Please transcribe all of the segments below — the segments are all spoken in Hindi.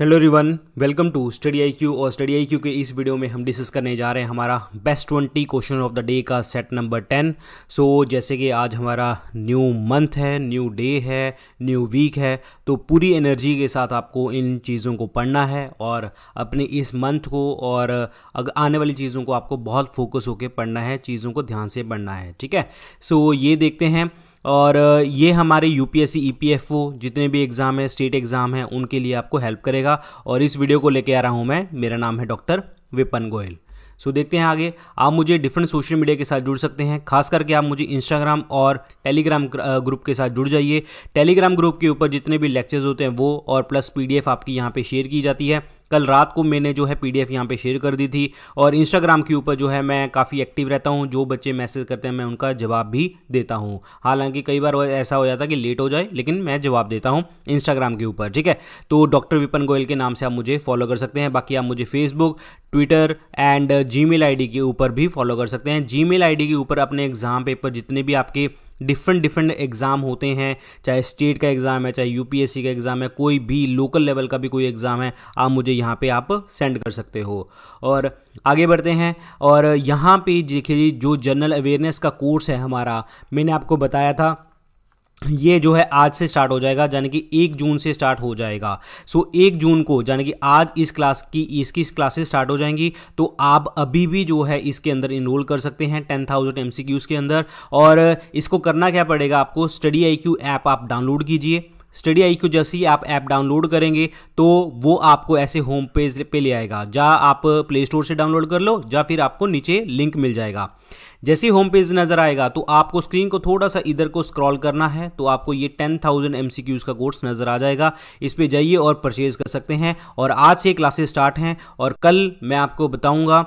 Hello रिवन welcome to study I Q और स्टडी आई क्यू के इस वीडियो में हम डिस्कस करने जा रहे हैं हमारा best twenty question of the day का सेट नंबर टेन सो जैसे कि आज हमारा न्यू मंथ है न्यू डे है न्यू वीक है तो पूरी एनर्जी के साथ आपको इन चीज़ों को पढ़ना है और अपने इस मंथ को और आने वाली चीज़ों को आपको बहुत फोकस होकर पढ़ना है चीज़ों को ध्यान से पढ़ना है ठीक है? सो so, ये देखते हैं और ये हमारे यूपीएससी ईपीएफओ e जितने भी एग्ज़ाम है स्टेट एग्ज़ाम है उनके लिए आपको हेल्प करेगा। और इस वीडियो को लेके आ रहा हूँ मैं। मेरा नाम है doctor Vipin Goyal. So so, देखते हैं आगे। आप मुझे डिफरेंट सोशल मीडिया के साथ जुड़ सकते हैं। खास करके आप मुझे इंस्टाग्राम और टेलीग्राम ग्रुप के साथ जुड़ जाइए। टेलीग्राम ग्रुप के ऊपर जितने भी लेक्चर्स होते हैं वो और प्लस पीडीएफ आपकी यहाँ पे शेयर की जाती है। कल रात को मैंने जो है पीडीएफ यहाँ पे शेयर कर दी थी और इंस्टाग्राम के ऊपर जो है मैं काफ़ी एक्टिव रहता हूँ। जो बच्चे मैसेज करते हैं, मैं उनका जवाब भी देता हूँ। हालाँकि कई बार ऐसा हो जाता है कि लेट हो जाए, लेकिन मैं जवाब देता हूँ इंस्टाग्राम के ऊपर, ठीक है? तो डॉक्टर विपन गोयल के नाम से आप मुझे फॉलो कर सकते हैं। बाकी आप मुझे Facebook Twitter and Gmail के ऊपर भी फॉलो कर सकते हैं। जी मेल के ऊपर अपने एग्ज़ाम पेपर जितने भी आपके डिफरेंट डिफरेंट एग्ज़ाम होते हैं, चाहे स्टेट का एग्ज़ाम है, चाहे यूपीएससी का एग्ज़ाम है, कोई भी लोकल लेवल का भी कोई एग्ज़ाम है, आप मुझे यहाँ पे आप सेंड कर सकते हो। और आगे बढ़ते हैं, और यहाँ पे देखिए जो जनरल अवेयरनेस का कोर्स है हमारा, मैंने आपको बताया था ये जो है आज से स्टार्ट हो जाएगा यानी कि एक जून से स्टार्ट हो जाएगा। सो so, एक जून को यानी कि आज इस क्लास की इसकी इस क्लासेस स्टार्ट हो जाएँगी। तो आप अभी भी जो है इसके अंदर इनरोल कर सकते हैं टेन थाउज़ेंड एम के अंदर। और इसको करना क्या पड़ेगा आपको? स्टडी आईक्यू ऐप आप डाउनलोड कीजिए। स्टडी आई क्यू जैसे ही आप ऐप डाउनलोड करेंगे तो वो आपको ऐसे होम पेज पे ले आएगा। जहाँ आप प्ले स्टोर से डाउनलोड कर लो या फिर आपको नीचे लिंक मिल जाएगा। जैसे ही होम पेज नज़र आएगा तो आपको स्क्रीन को थोड़ा सा इधर को स्क्रॉल करना है तो आपको ये ten thousand M C Qs का कोर्स नज़र आ जाएगा। इस पर जाइए और परचेज कर सकते हैं। और आज से क्लासेस स्टार्ट हैं, और कल मैं आपको बताऊँगा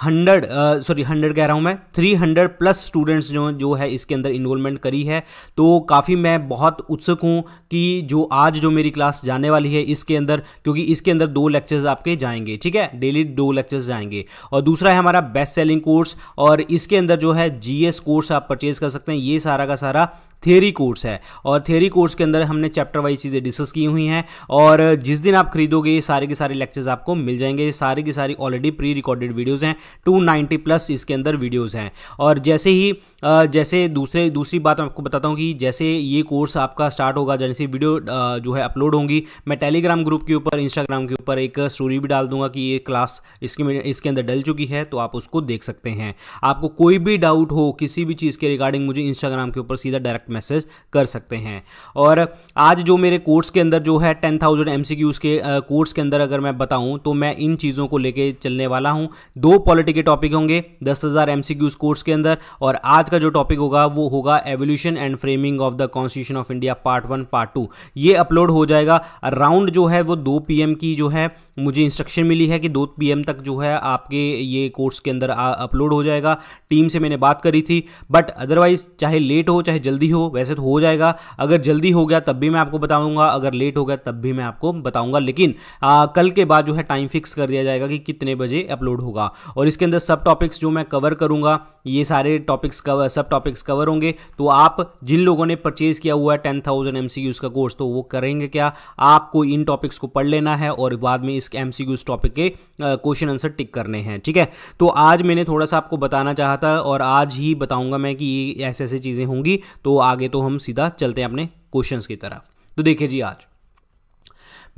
हंड्रेड सॉरी हंड्रेड कह रहा हूँ मैं थ्री हंड्रेड प्लस स्टूडेंट्स जो जो है इसके अंदर इन्वॉल्वमेंट करी है। तो काफ़ी मैं बहुत उत्सुक हूँ कि जो आज जो मेरी क्लास जाने वाली है इसके अंदर, क्योंकि इसके अंदर दो लेक्चर्स आपके जाएँगे, ठीक है? डेली दो लेक्चर्स जाएँगे। और दूसरा है हमारा बेस्ट सेलिंग कोर्स और इसके अंदर जो है जीएस कोर्स आप परचेज कर सकते हैं। ये सारा का सारा थियरी कोर्स है। और थियरी कोर्स के अंदर हमने चैप्टर वाइज चीज़ें डिस्कस की हुई हैं। और जिस दिन आप खरीदोगे, ये सारे के सारे लेक्चर्स आपको मिल जाएँगे। ये सारी की सारी ऑलरेडी प्री रिकॉर्डेड वीडियोज़ हैं 290 प्लस इसके अंदर वीडियोज़ हैं। और जैसे ही जैसे दूसरे, दूसरी बात मैं आपको बताता हूँ कि जैसे ये कोर्स आपका स्टार्ट होगा, जैसे वीडियो जो है अपलोड होंगी, मैं टेलीग्राम ग्रुप के ऊपर इंस्टाग्राम के ऊपर एक स्टोरी भी डाल दूँगा कि ये क्लास इसके इसके अंदर डल चुकी है तो आप उसको देख सकते हैं। आपको कोई भी डाउट हो किसी भी चीज़ के रिगार्डिंग मुझे इंस्टाग्राम के ऊपर सीधा डायरेक्ट मैसेज कर सकते हैं। और आज जो मेरे कोर्स के अंदर जो है टेन थाउज़ेंड एम के कोर्स के अंदर अगर मैं बताऊँ तो मैं इन चीज़ों को लेके चलने वाला हूँ। दो पॉलिटी के टॉपिक होंगे दस हज़ार एम कोर्स के अंदर, और आज का जो टॉपिक होगा, वो होगा evolution and framing of the constitution of India part one, part two. ये अपलोड हो जाएगा। अराउंड जो है वो दो पी की जो है मुझे इंस्ट्रक्शन मिली है कि दो पीएम तक जो है आपके ये कोर्स के अंदर अपलोड हो जाएगा। टीम से मैंने बात करी थी बट अदरवाइज़ चाहे लेट हो चाहे जल्दी हो वैसे तो हो जाएगा। अगर जल्दी हो गया तब भी मैं आपको बताऊँगा अगर लेट हो गया तब भी मैं आपको बताऊँगा। लेकिन आ, कल के बाद जो है टाइम फिक्स कर दिया जाएगा कि कितने बजे अपलोड होगा। और इसके अंदर सब टॉपिक्स जो मैं कवर करूँगा ये सारे टॉपिक्स कवर सब टॉपिक्स कवर होंगे। तो आप जिन लोगों ने परचेज किया हुआ है टेन थाउज़ेंड एम का कोर्स तो वो करेंगे क्या? आपको इन टॉपिक्स को पढ़ लेना है और बाद में इस एम सी टॉपिक के क्वेश्चन आंसर टिक करने हैं, ठीक है? तो आज मैंने थोड़ा सा आपको बताना चाहा था और आज ही बताऊँगा मैं कि ये ऐसे ऐसे चीज़ें होंगी तो आगे तो हम सीधा चलते हैं अपने क्वेश्चंस की तरफ़। तो देखिए जी आज।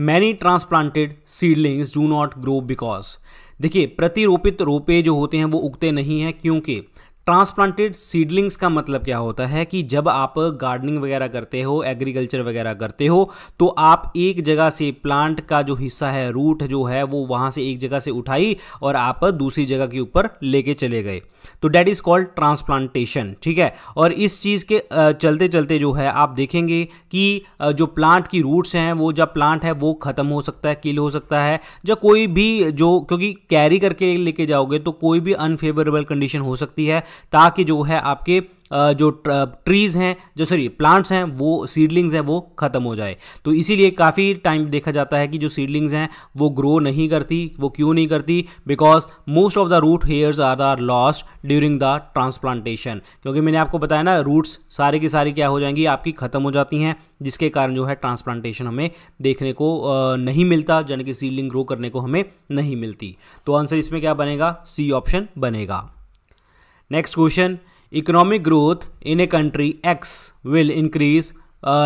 Many transplanted seedlings do not grow because देखिए, प्रतिरोपित रोपे जो होते हैं वो उगते नहीं हैं, क्योंकि ट्रांसप्लांटेड सीडलिंग्स का मतलब क्या होता है कि जब आप गार्डनिंग वगैरह करते हो, एग्रीकल्चर वगैरह करते हो तो आप एक जगह से प्लांट का जो हिस्सा है, रूट जो है, वो वहाँ से एक जगह से उठाई और आप दूसरी जगह के ऊपर लेके चले गए। तो डैट इज़ कॉल्ड ट्रांसप्लांटेशन ठीक है? और इस चीज़ के चलते चलते जो है, आप देखेंगे कि जो प्लांट की रूट्स हैं, वो जब प्लांट है, वो ख़त्म हो सकता है किल हो सकता है जब कोई भी जो, क्योंकि कैरी करके लेके जाओगे तो कोई भी अनफेवरेबल कंडीशन हो सकती है ताकि जो है आपके जो ट्रीज़ हैं, जो सॉरी प्लांट्स हैं, वो सीडलिंग्स हैं, वो ख़त्म हो जाए। तो इसीलिए काफ़ी टाइम देखा जाता है कि जो सीडलिंग्स हैं, वो ग्रो नहीं करती, वो क्यों नहीं करती? Because most of the root hairs are are lost during the transplantation क्योंकि मैंने आपको बताया ना रूट्स सारे की सारी क्या हो जाएँगी, आपकी ख़त्म हो जाती हैं, जिसके कारण जो है ट्रांसप्लांटेशन हमें देखने को नहीं मिलता, यानी कि सीडलिंग ग्रो करने को हमें नहीं मिलती। तो आंसर इसमें क्या बनेगा? सी ऑप्शन बनेगा। Next question economic growth in a country X will increase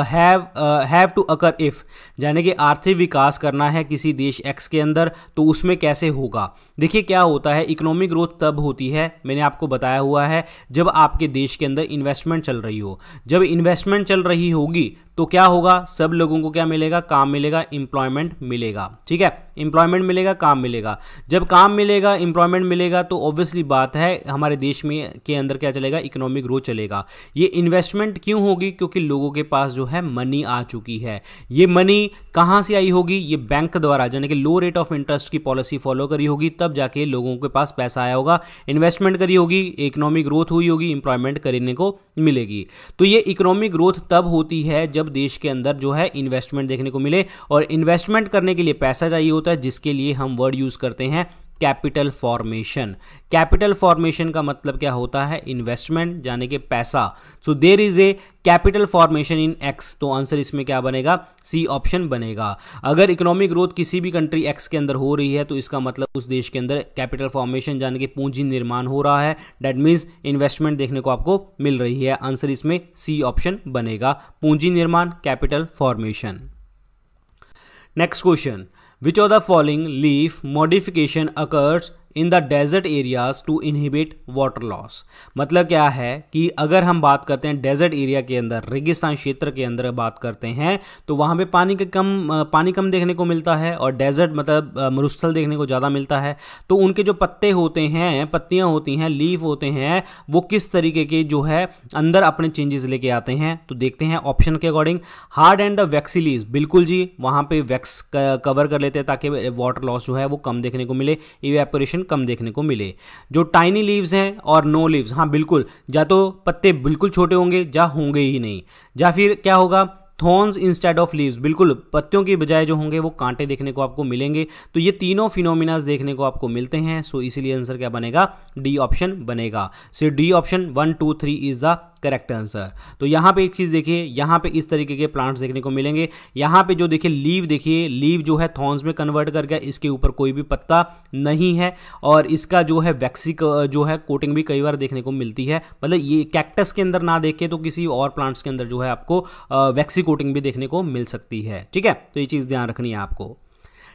have have to occur if यानी कि आर्थिक विकास करना है किसी देश एक्स के अंदर तो उसमें कैसे होगा? देखिए, क्या होता है? इकोनॉमिक ग्रोथ तब होती है, मैंने आपको बताया हुआ है, जब आपके देश के अंदर इन्वेस्टमेंट चल रही हो। जब इन्वेस्टमेंट चल रही होगी तो क्या होगा? सब लोगों को क्या मिलेगा? काम मिलेगा इंप्लॉयमेंट मिलेगा। ठीक है? इंप्लॉयमेंट मिलेगा, काम मिलेगा। जब काम मिलेगा इंप्लॉयमेंट मिलेगा तो ऑब्वियसली बात है, हमारे देश में के अंदर क्या चलेगा? इकोनॉमिक ग्रोथ चलेगा। ये इन्वेस्टमेंट क्यों होगी? क्योंकि लोगों के पास जो है मनी आ चुकी है। ये मनी कहाँ से आई होगी? ये बैंक द्वारा, यानी कि लो रेट ऑफ़ इंटरेस्ट की पॉलिसी फॉलो करी होगी, तब जाके लोगों के पास पैसा आया होगा। इन्वेस्टमेंट करी होगी इकोनॉमिक ग्रोथ हुई होगी इंप्लॉयमेंट करने को मिलेगी। तो ये इकोनॉमिक ग्रोथ तब होती है जब देश के अंदर जो है इन्वेस्टमेंट देखने को मिले और इन्वेस्टमेंट करने के लिए पैसा चाहिए होता है, जिसके लिए हम वर्ड यूज़ करते हैं। Capital formation. कैपिटल फॉर्मेशन का मतलब क्या होता है? इन्वेस्टमेंट, यानी कि पैसा। So there is a capital formation in X तो आंसर इसमें क्या बनेगा? सी ऑप्शन बनेगा। अगर इकोनॉमिक ग्रोथ किसी भी कंट्री एक्स के अंदर हो रही है तो इसका मतलब उस देश के अंदर कैपिटल फॉर्मेशन यानी कि पूंजी निर्माण हो रहा है। डेट मीन्स इन्वेस्टमेंट देखने को आपको मिल रही है। आंसर इसमें सी ऑप्शन बनेगा। पूंजी निर्माण capital formation next question Which of the following leaf modification occurs in the desert areas to inhibit water loss. मतलब क्या है कि अगर हम बात करते हैं डेजर्ट एरिया के अंदर, रेगिस्तान क्षेत्र के अंदर बात करते हैं तो वहाँ पे पानी के कम पानी कम देखने को मिलता है और डेजर्ट मतलब मरुस्थल देखने को ज़्यादा मिलता है। तो उनके जो पत्ते होते हैं, पत्तियाँ होती हैं लीव होते हैं, वो किस तरीके के जो है अंदर अपने चेंजेस लेके आते हैं तो देखते हैं ऑप्शन के according. Hard and the waxy leaves, बिल्कुल जी, वहाँ पे वैक्स कवर कर लेते हैं ताकि वाटर लॉस जो है वो कम देखने को मिले, इवेपोरेशन कम देखने को मिले। जो टाइनी लीव्स हैं और नो लीव्स हाँ बिल्कुल, या तो पत्ते बिल्कुल छोटे होंगे, या होंगे ही नहीं। या फिर क्या होगा थॉर्न्स इंस्टेड ऑफ़ लीव्स बिल्कुल, पत्तियों की बजाय जो होंगे, वो कांटे देखने को आपको मिलेंगे। तो ये तीनों फिनोमिनाज देखने को आपको मिलते हैं। सो इसीलिए आंसर क्या बनेगा? डी ऑप्शन बनेगा। सिर्फ़ D option one two three is the correct answer. तो यहाँ पे एक चीज़ देखिए, यहाँ पे इस तरीके के प्लांट्स देखने को मिलेंगे। यहाँ पे जो देखिए लीव देखिए, लीव जो है थॉर्न्स में कन्वर्ट कर गया, इसके ऊपर कोई भी पत्ता नहीं है और इसका जो है वैक्सी जो है कोटिंग भी कई बार देखने को मिलती है। मतलब ये कैक्टस के अंदर ना देखे तो किसी और प्लांट्स के अंदर जो है आपको वैक्सी कोटिंग भी देखने को मिल सकती है। ठीक है? तो ये चीज़ ध्यान रखनी है आपको।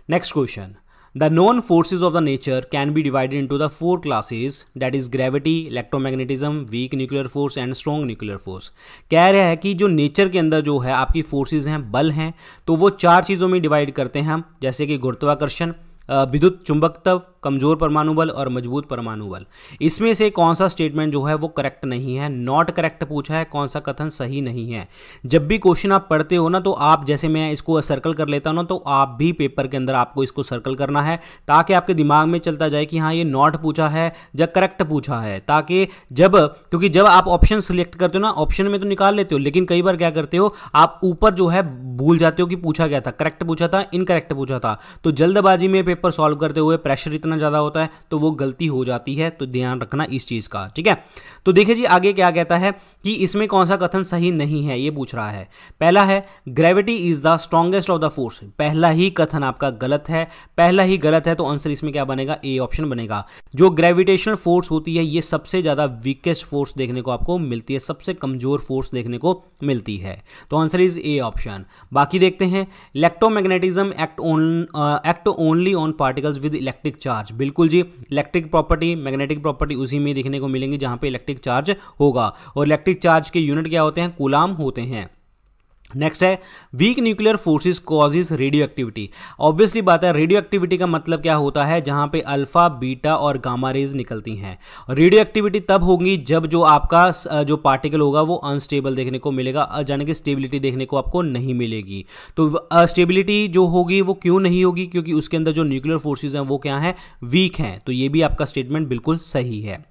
Next question. The known forces of the nature can be divided into the four classes that is gravity electromagnetism weak nuclear force and strong nuclear force कह रहा है कि जो नेचर के अंदर जो है, आपकी फोर्सेज हैं, बल हैं तो वो चार चीज़ों में डिवाइड करते हैं हम, जैसे कि गुरुत्वाकर्षण विद्युत चुंबकत्व, कमज़ोर परमाणु बल और मज़बूत परमाणु बल। इसमें से कौन सा स्टेटमेंट जो है वो करेक्ट नहीं है? नॉट करेक्ट पूछा है, कौन सा कथन सही नहीं है? जब भी क्वेश्चन आप पढ़ते हो ना तो आप जैसे मैं इसको सर्कल कर लेता हूँ ना तो आप भी पेपर के अंदर आपको इसको सर्कल करना है, ताकि आपके दिमाग में चलता जाए कि हाँ ये नॉट पूछा है या करेक्ट पूछा है। ताकि जब, क्योंकि जब आप ऑप्शन सिलेक्ट करते हो ना ऑप्शन में तो निकाल लेते हो, लेकिन कई बार क्या करते हो, आप ऊपर जो है भूल जाते हो कि पूछा गया था? करेक्ट पूछा था इनकरेक्ट पूछा था। तो जल्दबाजी में पेपर सॉल्व करते हुए प्रेशर इतना ज़्यादा होता है तो वो गलती हो जाती है तो ध्यान रखना इस चीज़ का, ठीक है? तो देखिए जी, आगे क्या कहता है कि इसमें कौन सा कथन सही नहीं है, ये पूछ रहा है। पहला है gravity is the strongest of the force पहला ही कथन आपका गलत है, पहला ही गलत है तो आंसर इसमें क्या बनेगा? ए ऑप्शन बनेगा। जो ग्रेविटेशनल फोर्स होती है, ये सबसे ज़्यादा वीकेस्ट फोर्स देखने को आपको मिलती है, सबसे कमज़ोर फोर्स देखने को मिलती है। तो आंसर इज़ ए ऑप्शन बाकी देखते हैं electromagnetism act on act only on particles with electric charge बिल्कुल जी इलेक्ट्रिक प्रॉपर्टी मैग्नेटिक प्रॉपर्टी उसी में देखने को मिलेंगी जहाँ पे इलेक्ट्रिक चार्ज होगा। और इलेक्ट्रिक चार्ज के यूनिट क्या होते हैं? कुलाम होते हैं। नेक्स्ट है weak nuclear forces causes radioactivity obviously बात है रेडियो एक्टिविटी का मतलब क्या होता है, जहाँ पे अल्फ़ा बीटा और गामा रेज निकलती हैं। रेडियो एक्टिविटी तब होगी जब जो आपका जो पार्टिकल होगा, वो अनस्टेबल देखने को मिलेगा यानी कि स्टेबिलिटी देखने को आपको नहीं मिलेगी। तो स्टेबिलिटी जो होगी, वो क्यों नहीं होगी? क्योंकि उसके अंदर जो न्यूक्लियर फोर्सेज हैं, वो क्या हैं? वीक हैं। तो ये भी आपका स्टेटमेंट बिल्कुल सही है।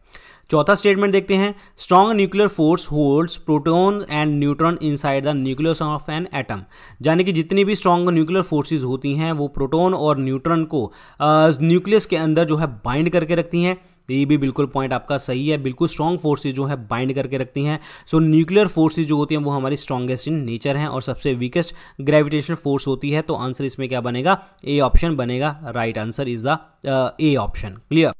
चौथा स्टेटमेंट देखते हैं। Strong nuclear force holds proton and neutron inside the nucleus of an atom यानी कि जितनी भी स्ट्रॉन्ग न्यूक्लियर फोर्सेज होती हैं, वो प्रोटोन और न्यूट्रॉन को न्यूक्लियस के अंदर जो है बाइंड करके रखती हैं। ये भी बिल्कुल पॉइंट आपका सही है। बिल्कुल स्ट्रॉन्ग फोर्सेज जो है बाइंड करके रखती हैं। सो न्यूक्लियर फोर्सेज जो होती हैं, वो हमारी स्ट्रॉन्गेस्ट इन नेचर हैं और सबसे वीकेस्ट ग्रेविटेशनल फोर्स होती है। तो आंसर इसमें क्या बनेगा? ए ऑप्शन बनेगा। Right answer is the A option clear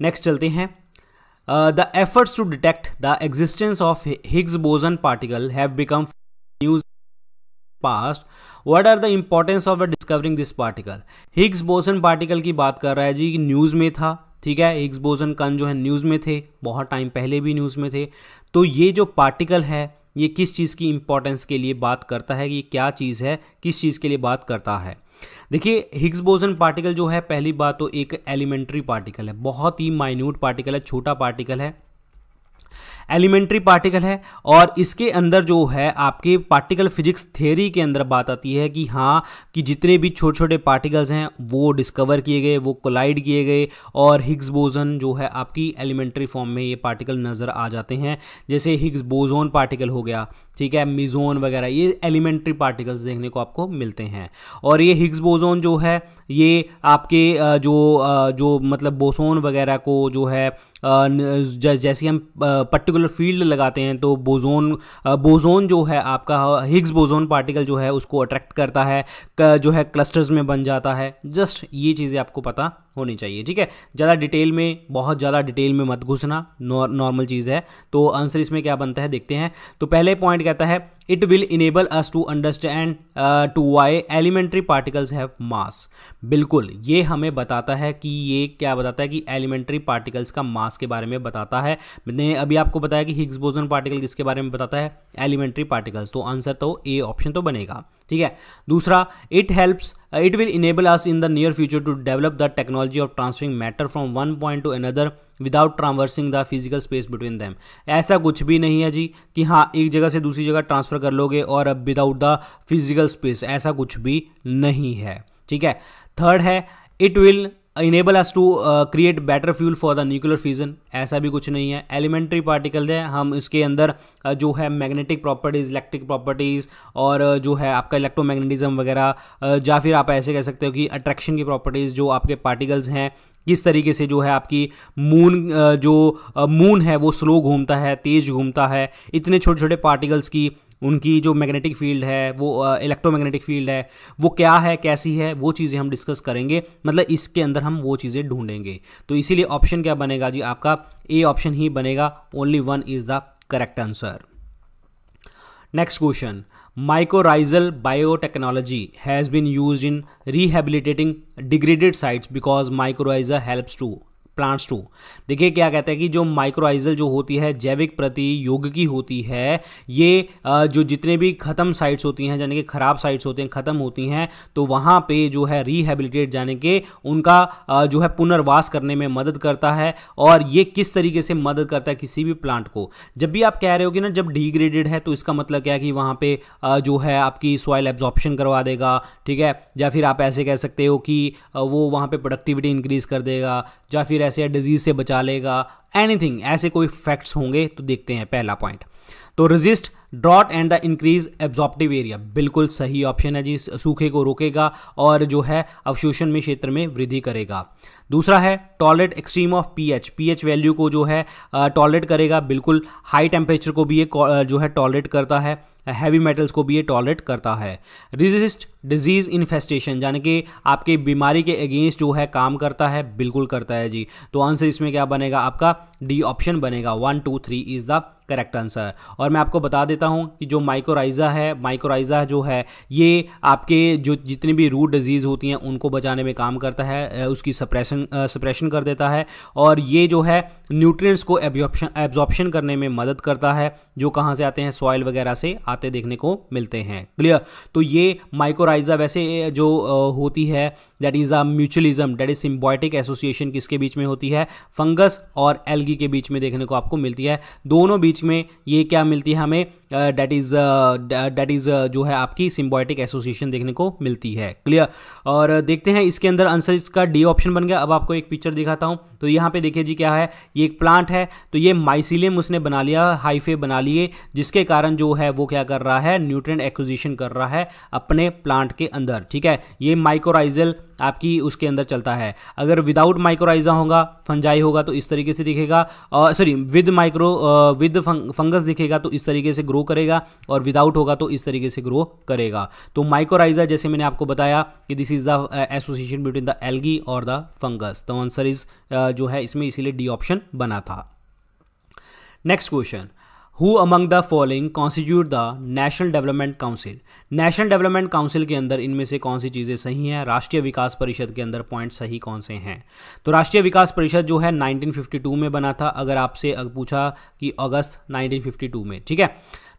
next चलते हैं। The efforts to detect the existence of Higgs boson particle have become news past what are the importance of discovering this particle Higgs boson particle की बात कर रहा है जी न्यूज़ में था, ठीक है? हिग्स बोसन कन जो है न्यूज़ में थे, बहुत टाइम पहले भी न्यूज़ में थे। तो ये जो पार्टिकल है, ये किस चीज़ की इम्पोर्टेंस के लिए बात करता है? कि क्या चीज़ है? किस चीज़ के लिए बात करता है? देखिए हिग्स बोसन पार्टिकल जो है, पहली बात तो एक एलिमेंट्री पार्टिकल है। बहुत ही माइन्यूट पार्टिकल है, छोटा पार्टिकल है। एलिमेंट्री पार्टिकल है और इसके अंदर जो है आपके पार्टिकल फिजिक्स थ्योरी के अंदर बात आती है कि हाँ कि जितने भी छोटे छोटे पार्टिकल्स हैं, वो डिस्कवर किए गए, वो कोलाइड किए गए और हिग्स बोजन जो है आपकी एलिमेंट्री फॉर्म में ये पार्टिकल नज़र आ जाते हैं। जैसे हिग्स बोजोन पार्टिकल हो गया, ठीक है मिजोन वगैरह, ये एलिमेंट्री पार्टिकल्स देखने को आपको मिलते हैं। और ये हिग्स बोजोन जो है, ये आपके जो जो मतलब बोसोन वगैरह को जो है जैसे हम पर्टिकुलर फ़ील्ड लगाते हैं तो बोजोन बोजोन जो है आपका हिग्स बोजोन पार्टिकल जो है उसको अट्रैक्ट करता है जो है क्लस्टर्स में बन जाता है। जस्ट ये चीज़ें आपको पता होनी चाहिए, ठीक है? ज़्यादा डिटेल में, बहुत ज़्यादा डिटेल में मत घुसना नॉर्मल चीज़ है। तो आंसर इसमें क्या बनता है, देखते हैं। तो पहले पॉइंट कहता है it will enable us to understand to why elementary particles have mass बिल्कुल, ये हमें बताता है कि ये क्या बताता है कि एलिमेंट्री पार्टिकल्स का मास के बारे में बताता है। मैंने अभी आपको बताया कि हिग्स बोजन पार्टिकल किसके बारे में बताता है? एलिमेंट्री पार्टिकल्स तो आंसर तो ए ऑप्शन तो बनेगा। ठीक है? दूसरा it helps it will enable us in the near future to develop the technology of transferring matter from one point to another without traversing the physical space between them ऐसा कुछ भी नहीं है जी, कि हाँ एक जगह से दूसरी जगह ट्रांसफ़र कर लोगे और अब विदाउट द फ़िज़िकल स्पेस ऐसा कुछ भी नहीं है। ठीक है? थर्ड है it will enable us to create better fuel for the nuclear fusion ऐसा भी कुछ नहीं है। एलिमेंट्री पार्टिकल है। हम इसके अंदर uh, जो है मैग्नेटिक प्रॉपर्टीज़ इलेक्ट्रिक प्रॉपर्टीज़ और uh, जो है आपका इलेक्ट्रोमैग्नेटिज्म वगैरह uh, या फिर आप ऐसे कह सकते हो कि अट्रैक्शन की प्रॉपर्टीज़ जो आपके पार्टिकल्स हैं किस तरीके से जो है आपकी मून जो मून है वो स्लो घूमता है तेज़ घूमता है। इतने छोटे छोटे पार्टिकल्स की उनकी जो मैग्नेटिक फ़ील्ड है, वो इलेक्ट्रोमैग्नेटिक फ़ील्ड है, वो क्या है, कैसी है, वो चीज़ें हम डिस्कस करेंगे। मतलब इसके अंदर हम वो चीज़ें ढूंढेंगे। तो इसीलिए ऑप्शन क्या बनेगा जी आपका? ए ऑप्शन ही बनेगा। Only one is the correct answer next question mycorrhizal biotechnology has been used in rehabilitating degraded sites because mycorrhiza helps to plants to देखिए क्या कहते हैं कि जो माइक्रोआइजल जो होती है, जैविक प्रति योग की होती है, ये जो जितने भी ख़त्म साइट्स होती हैं, यानी कि ख़राब साइट्स होती हैं, ख़त्म होती हैं तो वहाँ पे जो है रिहेबिलिटेट जाने के उनका जो है पुनर्वास करने में मदद करता है और ये किस तरीके से मदद करता है किसी भी प्लांट को। जब भी आप कह रहे हो कि ना जब डिग्रेडेड है तो इसका मतलब क्या है कि वहाँ पे जो है आपकी सॉइल एब्जॉर्प्शन करवा देगा, ठीक है? या फिर आप ऐसे कह सकते हो कि वो वहाँ पर प्रोडक्टिविटी इंक्रीज कर देगा, या फिर ऐसे या डिज़ीज़ से बचा लेगा एनीथिंग ऐसे कोई फैक्ट्स होंगे तो देखते हैं पहला पॉइंट तो resist drought and the increase absorptive area बिल्कुल सही ऑप्शन है जी सूखे को रोकेगा और जो है अवशोषण में, क्षेत्र में वृद्धि करेगा. दूसरा है tolerate extreme of pH pH value को जो है टॉयलेट करेगा, बिल्कुल हाई टेम्परेचर को भी ये जो है टॉयलेट करता है. हैवी मेटल्स को भी ये टॉलरेट करता है। रिजिस्ट डिज़ीज़ इन्फेस्टेशन यानी कि आपके बीमारी के अगेंस्ट जो है काम करता है, बिल्कुल करता है जी। तो आंसर इसमें क्या बनेगा? आपका डी ऑप्शन बनेगा। One two three is the correct answer और मैं आपको बता देता हूँ कि जो माइक्रोराइजा है माइक्रोराइजा जो है, ये आपके जो जितनी भी रूट डिज़ीज़ होती हैं, उनको बचाने में काम करता है उसकी सप्रेशन सप्रेशन कर देता है और ये जो है न्यूट्रिएंट्स को एब्जॉर्प्शन एब्जॉर्प्शन करने में मदद करता है, जो कहाँ से आते हैं सॉइल वगैरह से आते देखने को मिलते हैं। क्लियर तो ये माइक्रोराइजा वैसे जो होती है that is a mutualism that is symbiotic association किसके बीच में होती है? फंगस और एल्गी के बीच में देखने को आपको मिलती है। दोनों बीच में ये क्या मिलती है हमें? डेट इज़ डेट इज़ जो है आपकी सिम्बॉयटिक एसोसिएशन देखने को मिलती है। क्लियर और देखते हैं इसके अंदर आंसर इसका डी ऑप्शन बन गया। अब आपको एक पिक्चर दिखाता हूँ। तो यहाँ पे देखिए जी क्या है? ये एक प्लांट है। तो ये माइसिलियम उसने बना लिया हाईफे बना लिए, जिसके कारण जो है वो क्या कर रहा है? न्यूट्रिएंट एक्विजिशन कर रहा है अपने प्लांट के अंदर। ठीक है? ये माइक्रोराइजल आपकी उसके अंदर चलता है। अगर विदाउट माइक्रोराइजा होगा फंजाई होगा तो इस तरीके से दिखेगा। Sorry with micro with fungus दिखेगा तो इस तरीके से ग्रो करेगा और विदाउट होगा तो इस तरीके से ग्रो करेगा। तो माइक्रोराइजा जैसे मैंने आपको बताया कि this is the association between the algae और द फंगस तो आंसर इज़ जो है इसमें इसीलिए डी ऑप्शन बना था। Next question who among the following constitute the national development council national development council के अंदर इनमें से कौन सी चीज़ें सही हैं? राष्ट्रीय विकास परिषद के अंदर पॉइंट सही कौन से हैं? तो राष्ट्रीय विकास परिषद जो है 1952 में बना था। अगर आपसे पूछा कि अगस्त 1952 में, ठीक है?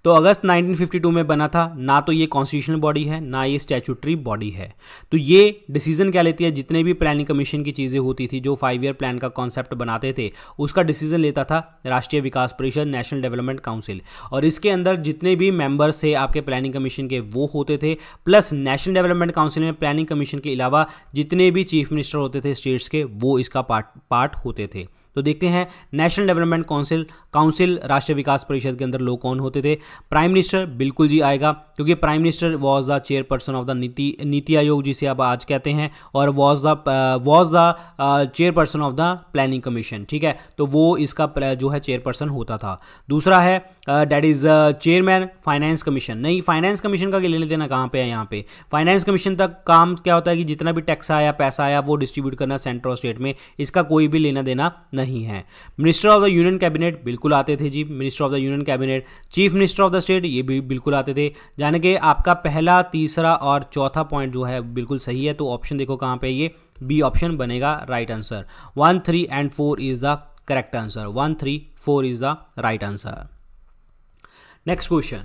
तो अगस्त 1952 में बना था, ना तो ये कॉन्स्टिट्यूशनल बॉडी है, ना ये स्टैचूटरी बॉडी है। तो ये डिसीज़न क्या लेती है? जितने भी प्लानिंग कमीशन की चीज़ें होती थी, जो फाइव ईयर प्लान का कॉन्सेप्ट बनाते थे, उसका डिसीज़न लेता था Rashtriya Vikas Parishad National development Council और इसके अंदर जितने भी मेंबर्स थे आपके प्लानिंग कमीशन के, वो होते थे। प्लस नेशनल डेवलपमेंट काउंसिल में प्लानिंग कमीशन के अलावा जितने भी चीफ मिनिस्टर होते थे स्टेट्स के, वो इसका पार्ट पार्ट होते थे। तो देखते हैं National development Council Council Rashtriya Vikas परिषद के अंदर लोग कौन होते थे? प्राइम मिनिस्टर बिल्कुल जी आएगा, क्योंकि prime minister was the chairperson of the Niti Niti Aayog, जिसे आप आज कहते हैं, और was the was the chairperson of the planning commission ठीक है? तो वो इसका जो है चेयरपर्सन होता था। दूसरा है that is chairman finance commission नहीं फाइनेंस कमीशन का लेने देना कहाँ पे है यहाँ पे? फाइनेंस कमीशन तक काम क्या होता है कि जितना भी टैक्स आया, पैसा आया, वो डिस्ट्रीब्यूट करना सेंटर और स्टेट में, इसका कोई भी लेना देना नहीं है। Minister of the union cabinet बिल्कुल आते थे जी minister of the union cabinet chief minister of the state ये भी बिल्कुल आते थे। यानी कि आपका पहला, तीसरा और चौथा पॉइंट जो है, बिल्कुल सही है तो ऑप्शन देखो कहाँ पे ये बी ऑप्शन बनेगा right answer one three and four is the correct answer one three four is the right answer next question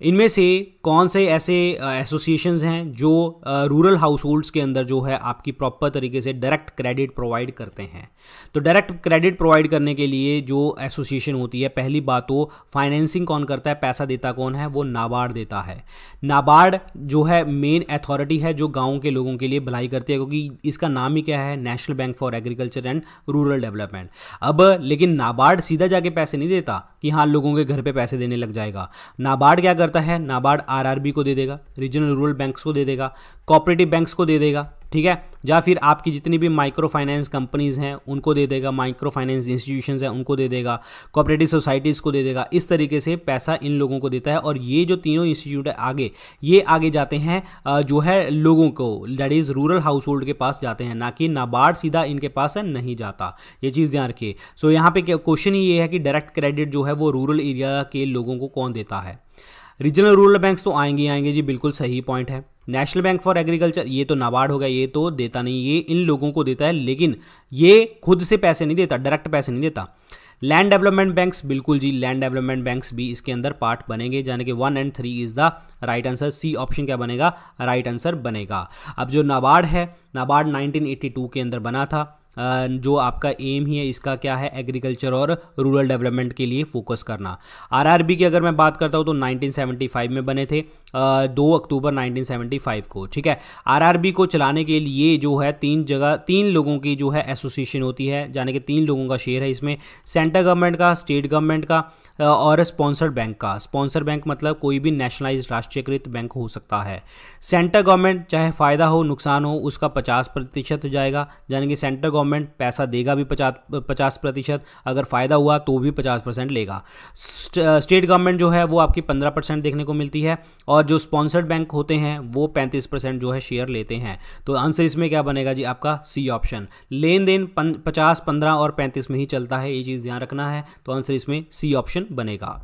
इनमें से कौन से ऐसे एसोसिएशंस हैं जो रूरल हाउस होल्ड्स के अंदर जो है आपकी प्रॉपर तरीके से डायरेक्ट क्रेडिट प्रोवाइड करते हैं? तो डायरेक्ट क्रेडिट प्रोवाइड करने के लिए जो एसोसिएशन होती है, पहली बात तो फाइनेंसिंग कौन करता है, पैसा देता कौन है, वो नाबार्ड देता है। नाबार्ड जो है मेन अथॉरिटी है जो गाँव के लोगों के लिए भलाई करती है, क्योंकि इसका नाम ही क्या है national bank for agriculture and rural development अब, लेकिन नाबार्ड सीधा जाके पैसे नहीं देता कि हाँ लोगों के घर पे पैसे देने लग जाएगा। नाबार्ड क्या करता है, नाबार्ड आरआरबी को दे देगा रीजनल रूरल बैंक्स को दे देगा कोऑपरेटिव बैंक्स को दे देगा ठीक है? या फिर आपकी जितनी भी माइक्रो फाइनेंस कंपनीज़ हैं, उनको दे देगा माइक्रो फाइनेंस इंस्टीट्यूशन हैं, उनको दे देगा कोऑपरेटिव सोसाइटीज़ को दे देगा, इस तरीके से पैसा इन लोगों को देता है और ये जो तीनों इंस्टीट्यूट है आगे, ये आगे जाते हैं जो है लोगों को that is rural household के पास जाते हैं, ना कि नाबार्ड सीधा इनके पास नहीं जाता। ये चीज़ ध्यान रखिए। सो यहाँ पे क्वेश्चन ये है कि डायरेक्ट क्रेडिट जो है वो रूरल एरिया के लोगों को कौन देता है? रीजनल रूरल बैंक्स तो आएँगे आएँगे, जी, बिल्कुल सही पॉइंट है। नेशनल बैंक फॉर एग्रीकल्चर ये तो नाबार्ड होगा ये तो देता नहीं, ये इन लोगों को देता है, लेकिन ये खुद से पैसे नहीं देता डायरेक्ट पैसे नहीं देता। लैंड डेवलपमेंट बैंक्स बिल्कुल जी लैंड डेवलपमेंट बैंक्स भी इसके अंदर पार्ट बनेंगे जाने कि one and three is the right answer C option क्या बनेगा? राइट right आंसर बनेगा। अब जो नाबार्ड है, नाबार्ड 1982 के अंदर बना था जो आपका एम ही है, इसका क्या है? एग्रीकल्चर और रूरल डेवलपमेंट के लिए फोकस करना। आरआरबी की अगर मैं बात करता हूँ तो 1975 में बने थे दो अक्टूबर 1975 को, ठीक है? आरआरबी को चलाने के लिए जो है, तीन जगह, तीन लोगों की जो है एसोसिएशन होती है, जाने कि तीन लोगों का शेयर है इसमें। सेंट्रल गवर्नमेंट का स्टेट गवर्नमेंट का और स्पॉन्सर्ड बैंक का। स्पॉन्सर बैंक मतलब कोई भी नेशनलाइज राष्ट्रीयकृत बैंक हो सकता है। सेंट्रल गवर्नमेंट चाहे फ़ायदा हो, नुकसान हो, उसका पचास प्रतिशत जाएगा। यानी कि सेंट्रल पैसा देगा भी पचास प्रतिशत, अगर फ़ायदा हुआ तो भी पचास परसेंट लेगा। स्टेट गवर्नमेंट जो है वो आपकी पंद्रह परसेंट देखने को मिलती है और जो स्पॉन्सर्ड बैंक होते हैं वो पैंतीस परसेंट जो है शेयर लेते हैं। तो आंसर इसमें क्या बनेगा जी? आपका सी ऑप्शन लेन देन पचास, पंद्रह और पैंतीस में ही चलता है, ये चीज़ ध्यान रखना है तो आंसर इसमें सी ऑप्शन बनेगा।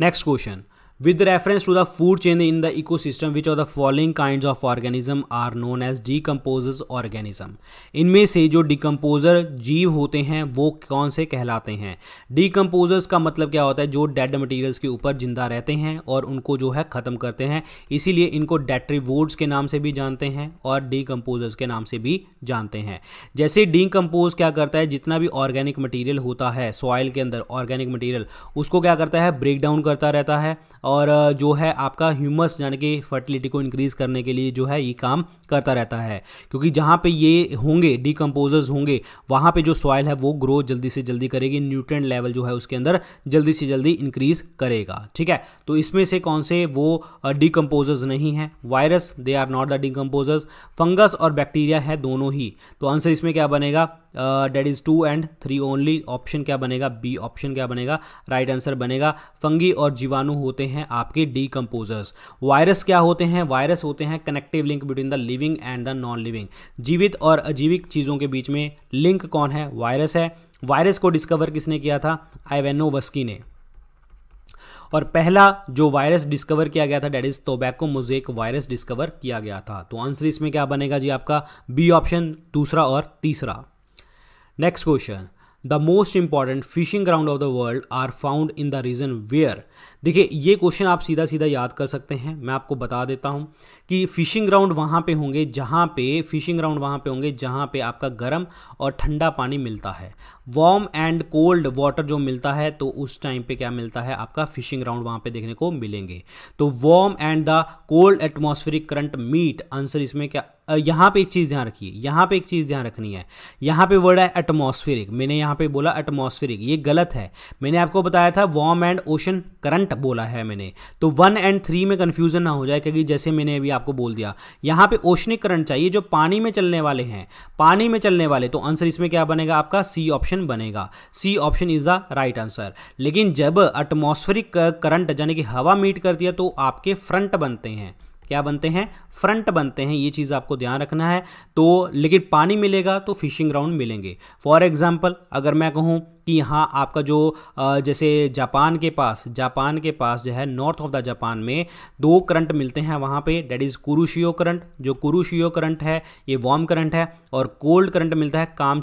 Next question with reference to the food chain in the ecosystem, which of the following kinds of organism are known as decomposers organism. इनमें से जो डिकम्पोजर जीव होते हैं, वो कौन से कहलाते हैं? डिकम्पोजर्स का मतलब क्या होता है? जो डेड मटेरियल्स के ऊपर ज़िंदा रहते हैं और उनको जो है ख़त्म करते हैं। इसीलिए इनको डेट्रीवोड्स के नाम से भी जानते हैं और डिकम्पोजर्स के नाम से भी जानते हैं। जैसे डिकम्पोज क्या करता है? जितना भी ऑर्गेनिक मटीरियल होता है सॉइल के अंदर ऑर्गेनिक मटीरियल उसको क्या करता है? ब्रेक डाउन करता रहता है और जो है आपका ह्यूमस यानी कि फर्टिलिटी को इंक्रीज़ करने के लिए जो है ये काम करता रहता है। क्योंकि जहाँ पे ये होंगे डिकम्पोजर्स होंगे, वहाँ पे जो सॉइल है वो ग्रो जल्दी से जल्दी करेगी न्यूट्रेंट लेवल जो है उसके अंदर जल्दी से जल्दी इंक्रीज़ करेगा, ठीक है? तो इसमें से कौन से वो डिकम्पोजर्स नहीं हैं? Virus they are not the decomposers fungus और बैक्टीरिया है दोनों ही। तो आंसर इसमें क्या बनेगा? That is two and three only option क्या बनेगा? बी ऑप्शन क्या बनेगा? राइट right आंसर बनेगा, फंगी और जीवाणु होते हैं आपके डीकम्पोजर्स वायरस क्या होते हैं? वायरस होते हैं connective link between the living and the non living जीवित और अजीविक चीज़ों के बीच में लिंक कौन है? वायरस है। वायरस को डिस्कवर किसने किया था? आइवेनो वस्की ने। और पहला जो वायरस डिस्कवर किया गया था that is tobacco mosaic virus discover किया गया था। तो आंसर इसमें क्या बनेगा जी आपका? बी ऑप्शन दूसरा और तीसरा। Next question the most important fishing ground of the world are found in the region where देखिए, ये क्वेश्चन आप सीधा सीधा याद कर सकते हैं। मैं आपको बता देता हूँ कि फिशिंग ग्राउंड वहाँ पे होंगे जहाँ पे फिशिंग ग्राउंड वहाँ पे होंगे जहाँ पे आपका गर्म और ठंडा पानी मिलता है। वार्म एंड कोल्ड वाटर जो मिलता है तो उस टाइम पे क्या मिलता है? आपका फिशिंग ग्राउंड वहाँ पे देखने को मिलेंगे। तो warm and the cold atmospheric current meet answer इसमें क्या यहाँ पे एक चीज़ ध्यान रखिए, यहाँ पे एक चीज़ ध्यान रखनी है। यहाँ पे वर्ड है एटमॉस्फेरिक मैंने यहाँ पे बोला एटमॉस्फेरिक ये गलत है। मैंने आपको बताया था वार्म एंड ओशन करंट बोला है मैंने। तो वन एंड थ्री में कन्फ्यूज़न ना हो जाए, क्योंकि जैसे मैंने अभी आपको बोल दिया, यहाँ पे ओशनिक करंट चाहिए जो पानी में चलने वाले हैं। पानी में चलने वाले तो आंसर इसमें क्या बनेगा आपका? सी ऑप्शन बनेगा। C option is the right answer लेकिन जब एटमॉस्फेरिक करंट यानी कि हवा मीट करती है तो आपके फ्रंट बनते हैं। क्या बनते हैं? फ्रंट बनते हैं, ये चीज़ आपको ध्यान रखना है। तो लेकिन पानी मिलेगा तो फिशिंग ग्राउंड मिलेंगे। फॉर एग्ज़ाम्पल अगर मैं कहूँ कि यहाँ आपका जो जैसे जापान के पास, जापान के पास जो है नॉर्थ ऑफ़ द जापान में दो करंट मिलते हैं वहाँ पे। डेट इज़ कुरुशियो करंट जो कुरुशियो करंट है, ये वार्म करंट है। और कोल्ड करंट मिलता है काम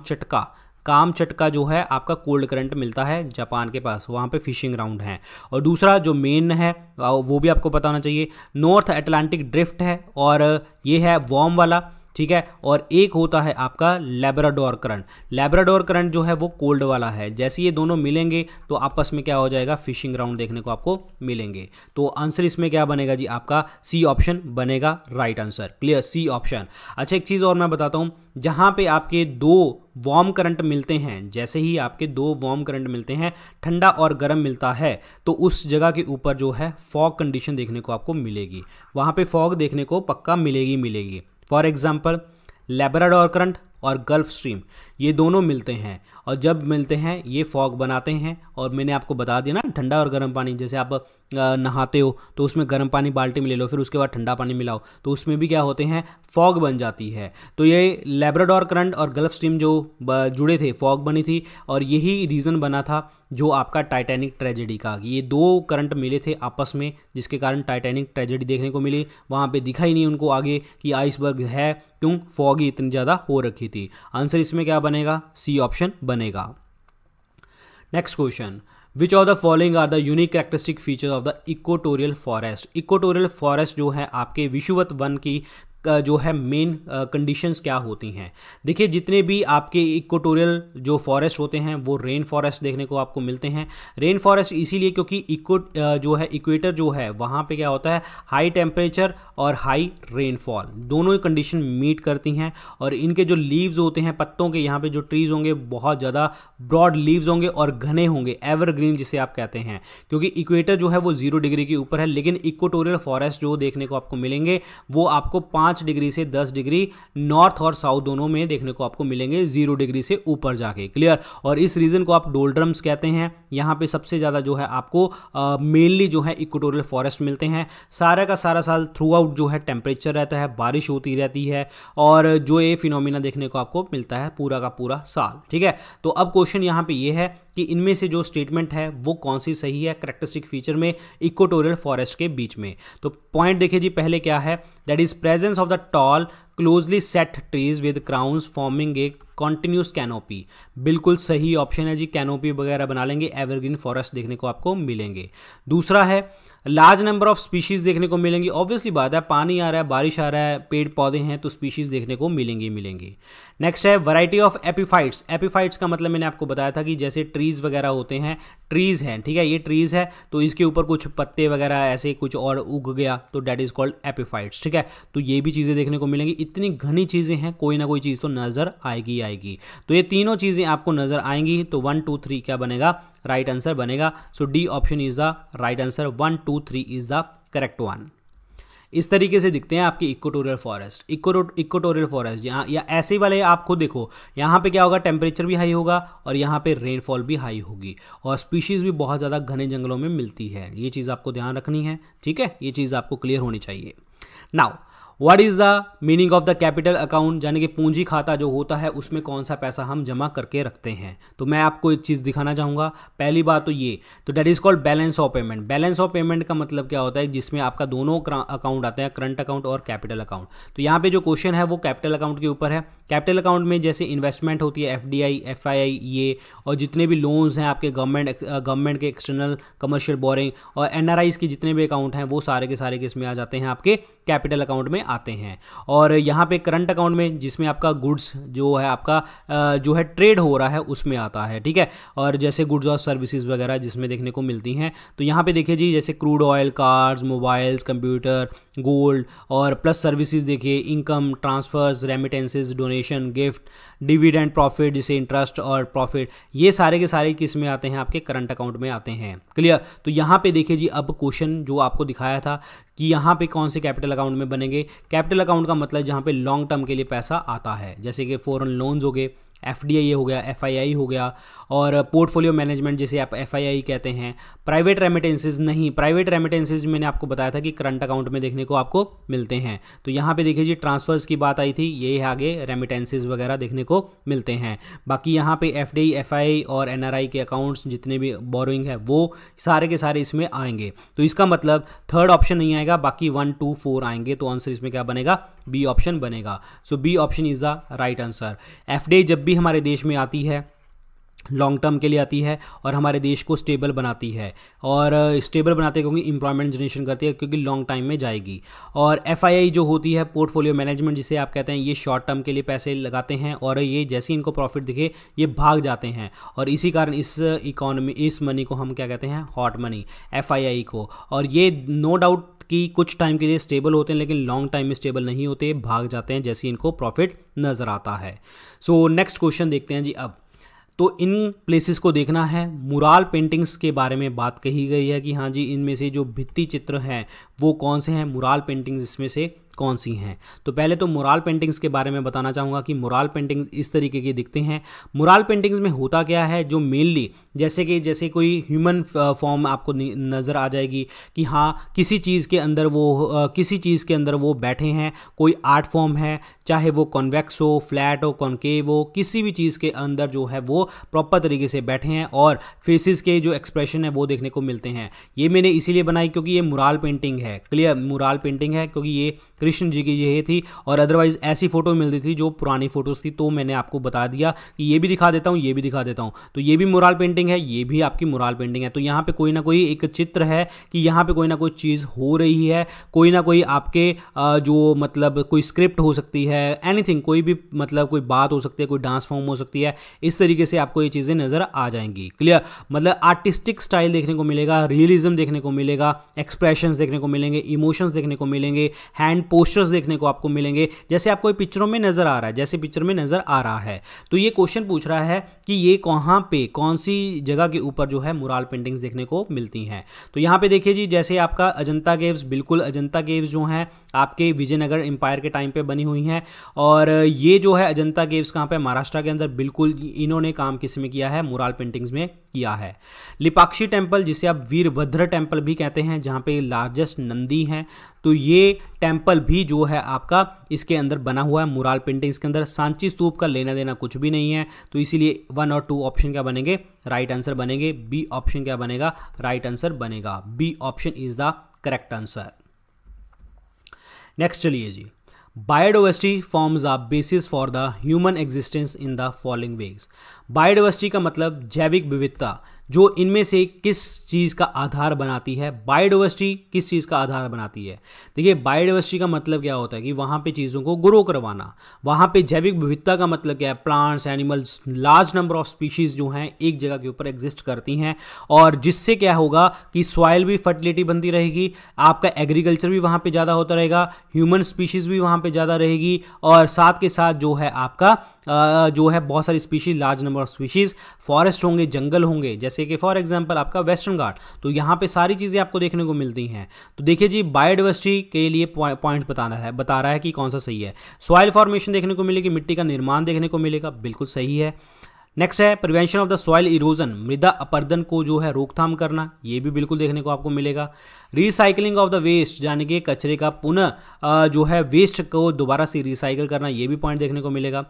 चटका काम चटका जो है, आपका कोल्ड करंट मिलता है जापान के पास, वहाँ पे फिशिंग ग्राउंड है। और दूसरा जो मेन है वो भी आपको पता होना चाहिए नॉर्थ अटलांटिक ड्रिफ्ट है और ये है वॉम वाला। ठीक है? और एक होता है आपका लेबराडोर करंट लेबराडोर करंट जो है वो कोल्ड वाला है। जैसे ये दोनों मिलेंगे तो आपस में क्या हो जाएगा? फिशिंग ग्राउंड देखने को आपको मिलेंगे। तो आंसर इसमें क्या बनेगा जी? आपका सी ऑप्शन बनेगा right answer clear C option अच्छा एक चीज़ और मैं बताता हूँ। जहाँ पे आपके दो वार्म करंट मिलते हैं, जैसे ही आपके दो वार्म करंट मिलते हैं, ठंडा और गर्म मिलता है तो उस जगह के ऊपर जो है फॉग कंडीशन देखने को आपको मिलेगी। वहाँ पे फॉग देखने को पक्का मिलेगी मिलेगी। फॉर एग्ज़ाम्पल लेबराडोर करंट और गल्फ स्ट्रीम ये दोनों मिलते हैं। और जब मिलते हैं, ये फॉग बनाते हैं और मैंने आपको बता दिया ना, ठंडा और गर्म पानी, जैसे आप नहाते हो तो उसमें गर्म पानी बाल्टी में ले लो, फिर उसके बाद ठंडा पानी मिलाओ तो उसमें भी क्या होते हैं, फॉग बन जाती है। तो ये लेब्राडोर करंट और गल्फ स्ट्रीम जो जुड़े थे, फॉग बनी थी और यही रीज़न बना था जो आपका टाइटैनिक ट्रेजेडी का। ये दो करंट मिले थे आपस में, जिसके कारण टाइटैनिक ट्रेजेडी देखने को मिली। वहाँ पे दिखा ही नहीं उनको आगे कि आइसबर्ग है, क्यों? फॉग ही इतनी ज़्यादा हो रखी थी। आंसर इसमें क्या बनेगा सी ऑप्शन बनेगा। Next question which of the following are the unique characteristic feature of the equatorial forest equatorial forest जो है आपके विश्ववत वन की जो है मेन कंडीशंस क्या होती हैं? देखिए, जितने भी आपके इक्वोटोरियल जो फॉरेस्ट होते हैं, वो रेन फॉरेस्ट देखने को आपको मिलते हैं। रेन फॉरेस्ट इसीलिए क्योंकि इक्व जो है इक्वेटर जो है, वहाँ पे क्या होता है हाई टेम्परेचर और हाई रेनफॉल दोनों कंडीशन मीट करती हैं और इनके जो लीव्स होते हैं, पत्तों के, यहाँ पे जो ट्रीज होंगे, बहुत ज़्यादा ब्रॉड लीव्स होंगे और घने होंगे एवरग्रीन जिसे आप कहते हैं। क्योंकि इक्वेटर जो है, वो ज़ीरो डिग्री के ऊपर है, लेकिन इक्वोटोरियल फॉरेस्ट जो देखने को आपको मिलेंगे, वो आपको पाँच पाँच डिग्री से दस डिग्री नॉर्थ और साउथ दोनों में देखने को आपको मिलेंगे, ज़ीरो डिग्री से ऊपर जाके, क्लियर? और इस रीजन को आप डोल्ड्रम्स कहते हैं। यहाँ पे सबसे ज़्यादा जो है आपको मेनली जो है इक्वेटोरियल फॉरेस्ट मिलते हैं। सारा का सारा साल थ्रू आउट जो है टेम्परेचर रहता है, बारिश होती रहती है, और जो ये फिनोमिना देखने को आपको मिलता है पूरा का पूरा साल, ठीक है? तो अब क्वेश्चन यहाँ पे ये है कि इनमें से जो स्टेटमेंट है, वो कौन सी सही है करेक्टरिस्टिक फीचर में इक्वेटोरियल फॉरेस्ट के बीच में? तो पॉइंट देखिए जी, पहले क्या है? That is presence of the tall closely set trees with crowns forming a continuous canopy बिल्कुल सही ऑप्शन है जी कैनोपी वगैरह बना लेंगे एवरग्रीन फॉरेस्ट देखने को आपको मिलेंगे। दूसरा है लार्ज नंबर ऑफ़ स्पीशीज देखने को मिलेंगी। ऑब्वियसली बात है, पानी आ रहा है, बारिश आ रहा है, पेड़ पौधे हैं तो स्पीशीज देखने को मिलेंगी मिलेंगी। नेक्स्ट है वैरायटी ऑफ़ एपीफाइट्स एपीफाइट्स का मतलब मैंने आपको बताया था कि जैसे ट्रीज वगैरह होते हैं ट्रीज हैं, ठीक है, ये ट्रीज है तो इसके ऊपर कुछ पत्ते वगैरह ऐसे कुछ और उग गया तो डेट इज़ कॉल्ड एपीफाइट्स ठीक है। तो ये भी चीज़ें देखने को मिलेंगी। इतनी घनी चीज़ें हैं, कोई ना कोई चीज़ तो नज़र आएगी आएगी। तो ये तीनों चीज़ें आपको नज़र आएँगी तो वन टू थ्री क्या बनेगा? राइट आंसर बनेगा। So D option is the right answer one two three is the correct one इस तरीके से दिखते हैं आपके इक्वेटोरियल फॉरेस्ट इक्वेटोरियल फॉरेस्ट यहाँ या ऐसे वाले आप खुद देखो। यहाँ पे क्या होगा? टेम्परेचर भी हाई होगा और यहाँ पे रेनफॉल भी हाई होगी। और स्पीशीज़ भी बहुत ज़्यादा घने जंगलों में मिलती है। ये चीज़ आपको ध्यान रखनी है, ठीक है? ये चीज़ आपको क्लियर होनी चाहिए। Now what is the meaning of the capital account यानी कि पूंजी खाता जो होता है, उसमें कौन सा पैसा हम जमा करके रखते हैं? तो मैं आपको एक चीज़ दिखाना चाहूँगा। पहली बात तो ये तो that is called balance of payment balance of payment का मतलब क्या होता है? जिसमें आपका दोनों अकाउंट आते हैं करंट अकाउंट और कैपिटल अकाउंट तो यहाँ पे जो क्वेश्चन है, वो कैपिटल अकाउंट के ऊपर है। कैपिटल अकाउंट में जैसे इन्वेस्टमेंट होती है एफ़ डी ये, और जितने भी लोन्स हैं आपके गवर्नमेंट गवर्नमेंट के एक्सटर्नल कमर्शियल बोरिंग और एन के जितने भी अकाउंट हैं, वो सारे के सारे किसमें आ जाते हैं आपके कैपिटल अकाउंट में आते हैं। और यहाँ पे करंट अकाउंट में जिसमें आपका गुड्स जो है, आपका जो है ट्रेड हो रहा है, उसमें आता है, ठीक है? और जैसे गुड्स और सर्विसेज़ वगैरह जिसमें देखने को मिलती हैं तो यहाँ पे देखिए जी, जैसे crude oil cars mobiles computer gold और प्लस सर्विसेज़ देखिए income transfers remittances donation gift dividend profit जैसे इंटरेस्ट और प्रॉफिट ये सारे के सारे किसमें आते हैं? आपके करंट अकाउंट में आते हैं। क्लियर तो यहाँ पे देखिए जी, अब क्वेश्चन जो आपको दिखाया था कि यहाँ पे कौन से कैपिटल अकाउंट में बनेंगे कैपिटल अकाउंट का मतलब जहाँ पे लॉन्ग टर्म के लिए पैसा आता है। जैसे कि फॉरन लोन्स हो गए एफ़ हो गया, एफआईआई हो गया और पोर्टफोलियो मैनेजमेंट जिसे आप एफआईआई कहते हैं, प्राइवेट रेमिटेंसेज नहीं, प्राइवेट रेमिटेंसेज मैंने आपको बताया था कि करंट अकाउंट में देखने को आपको मिलते हैं। तो यहाँ पे देखिए जी, ट्रांसफर्स की बात आई थी, ये आगे रेमिटेंसेज वगैरह देखने को मिलते हैं। बाकी यहाँ पे एफ़ डी और एनआरआई के अकाउंट्स जितने भी बोरोइंग है, वो सारे के सारे इसमें आएँगे। तो इसका मतलब थर्ड ऑप्शन नहीं आएगा, बाकी वन टू फोर आएँगे तो आंसर इसमें क्या बनेगा? बी ऑप्शन बनेगा। So B option is the right answer F जब भी हमारे देश में आती है लॉन्ग टर्म के लिए आती है और हमारे देश को स्टेबल बनाती है और स्टेबल बनाते क्योंकि एम्प्लॉयमेंट जनरेशन करती है, क्योंकि लॉन्ग टाइम में जाएगी। और एफआईआई जो होती है पोर्टफोलियो मैनेजमेंट जिसे आप कहते हैं, ये शॉर्ट टर्म के लिए पैसे लगाते हैं और ये जैसे इनको प्रॉफिट दिखे, ये भाग जाते हैं। और इसी कारण इस इकोनॉमी इस मनी को हम क्या कहते हैं हॉट मनी एफआईआई को। और ये नो no डाउट कि कुछ टाइम के लिए स्टेबल होते हैं, लेकिन लॉन्ग टाइम में स्टेबल नहीं होते, भाग जाते हैं जैसे इनको प्रॉफिट नज़र आता है। सो नेक्स्ट क्वेश्चन देखते हैं जी अब। तो इन प्लेसेस को देखना है। मुराल पेंटिंग्स के बारे में बात कही गई है कि हाँ जी, इनमें से जो भित्ति चित्र हैं, वो कौन से हैं? मुराल पेंटिंग्स इसमें से कौन सी हैं? तो पहले तो मुराल पेंटिंग्स के बारे में बताना चाहूँगा कि मुराल पेंटिंग्स इस तरीके की दिखते हैं। मुराल पेंटिंग्स में होता क्या है? जो मेनली जैसे कि, जैसे कोई ह्यूमन फॉर्म आपको नज़र आ जाएगी कि हाँ किसी चीज़ के अंदर वो किसी चीज़ के अंदर वो बैठे हैं, कोई आर्ट फॉर्म है, चाहे वो कॉन्वेक्स हो फ्लैट हो कॉन्केव हो, किसी भी चीज़ के अंदर जो है वो प्रॉपर तरीके से बैठे हैं और फेसिस के जो एक्सप्रेशन है वो देखने को मिलते हैं। ये मैंने इसीलिए बनाई क्योंकि ये मुराल पेंटिंग है। क्लियर मुराल पेंटिंग है क्योंकि ये कृष्ण जी की ये थी और अदरवाइज़ ऐसी फ़ोटो मिलती थी जो पुरानी फ़ोटोज़ थी तो मैंने आपको बता दिया कि ये भी दिखा देता हूँ, ये भी दिखा देता हूँ। तो ये भी मुराल पेंटिंग है, ये भी आपकी मुराल पेंटिंग है। तो यहाँ पे कोई ना कोई एक चित्र है कि यहाँ पे कोई ना कोई चीज़ हो रही है, कोई ना कोई आपके जो मतलब कोई स्क्रिप्ट हो सकती है एनीथिंग कोई भी मतलब कोई बात हो सकती है, कोई डांस फॉर्म हो सकती है, इस तरीके से आपको ये चीज़ें नज़र आ जाएँगी। क्लियर मतलब आर्टिस्टिक स्टाइल देखने को मिलेगा रियलिज्म देखने को मिलेगा एक्सप्रेशन देखने को मिलेंगे इमोशंस देखने को मिलेंगे हैंड पोस्टर्स देखने को आपको मिलेंगे। जैसे आपको पिक्चरों में नज़र आ रहा है, जैसे पिक्चर में नज़र आ रहा है। तो ये क्वेश्चन पूछ रहा है कि ये कहाँ पे, कौन सी जगह के ऊपर जो है मुराल पेंटिंग्स देखने को मिलती हैं? तो यहाँ पे देखिए जी, जैसे आपका अजंता केव्स बिल्कुल अजंता केव्स जो हैं, आपके विजयनगर एम्पायर के टाइम पे बनी हुई हैं। और ये जो है अजंता केव्स कहाँ पे, महाराष्ट्र के अंदर बिल्कुल इन्होंने काम किसमें किया है मुराल पेंटिंग्स में किया है। लिपाक्षी टेंपल जिसे आप वीरभद्र टेंपल भी कहते हैं, जहाँ पे लार्जेस्ट नंदी हैं तो ये टेंपल भी जो है आपका इसके अंदर बना हुआ है, मुराल पेंटिंग्स के अंदर सांची स्तूप का लेना देना कुछ भी नहीं है तो इसीलिए वन और टू ऑप्शन क्या बनेंगे? राइट आंसर बनेंगे, बी ऑप्शन क्या बनेगा? राइट आंसर बनेगा। B option is the correct answer. Next चलिए जी। Biodiversity forms a basis for the human existence in the following ways biodiversity का मतलब जैविक विविधता जो इनमें से किस चीज़ का आधार बनाती है? बायोडाइवर्सिटी किस चीज़ का आधार बनाती है? देखिए बायोडाइवर्सिटी का मतलब क्या होता है कि वहाँ पे चीज़ों को ग्रो करवाना। वहाँ पे जैविक विविधता का मतलब क्या है? Plants animals large number of species जो हैं, एक जगह के ऊपर एग्जिस्ट करती हैं। और जिससे क्या होगा कि सॉइल भी फर्टिलिटी बनती रहेगी, आपका एग्रीकल्चर भी वहाँ पर ज़्यादा होता रहेगा ह्यूमन स्पीशीज़ भी वहाँ पर ज़्यादा रहेगी, और साथ के साथ जो है आपका जो है बहुत सारी species large number of species forest होंगे, जंगल होंगे, जैसे कि फॉर एग्जांपल आपका वेस्टर्न घाट तो यहाँ पे सारी चीज़ें आपको देखने को मिलती हैं। तो देखिए जी बायोडाइवर्सिटी के लिए पॉइंट बताना है, बता रहा है कि कौन सा सही है। सॉइल फॉर्मेशन देखने को मिलेगी, मिट्टी का निर्माण देखने को मिलेगा, बिल्कुल सही है। नेक्स्ट है prevention of the soil erosion मृदा अपर्दन को जो है रोकथाम करना, ये भी बिल्कुल देखने को आपको मिलेगा। रिसाइकलिंग ऑफ़ द वेस्ट यानी कि कचरे का पुनः जो है वेस्ट को दोबारा से रिसाइकल करना, ये भी पॉइंट देखने को मिलेगा।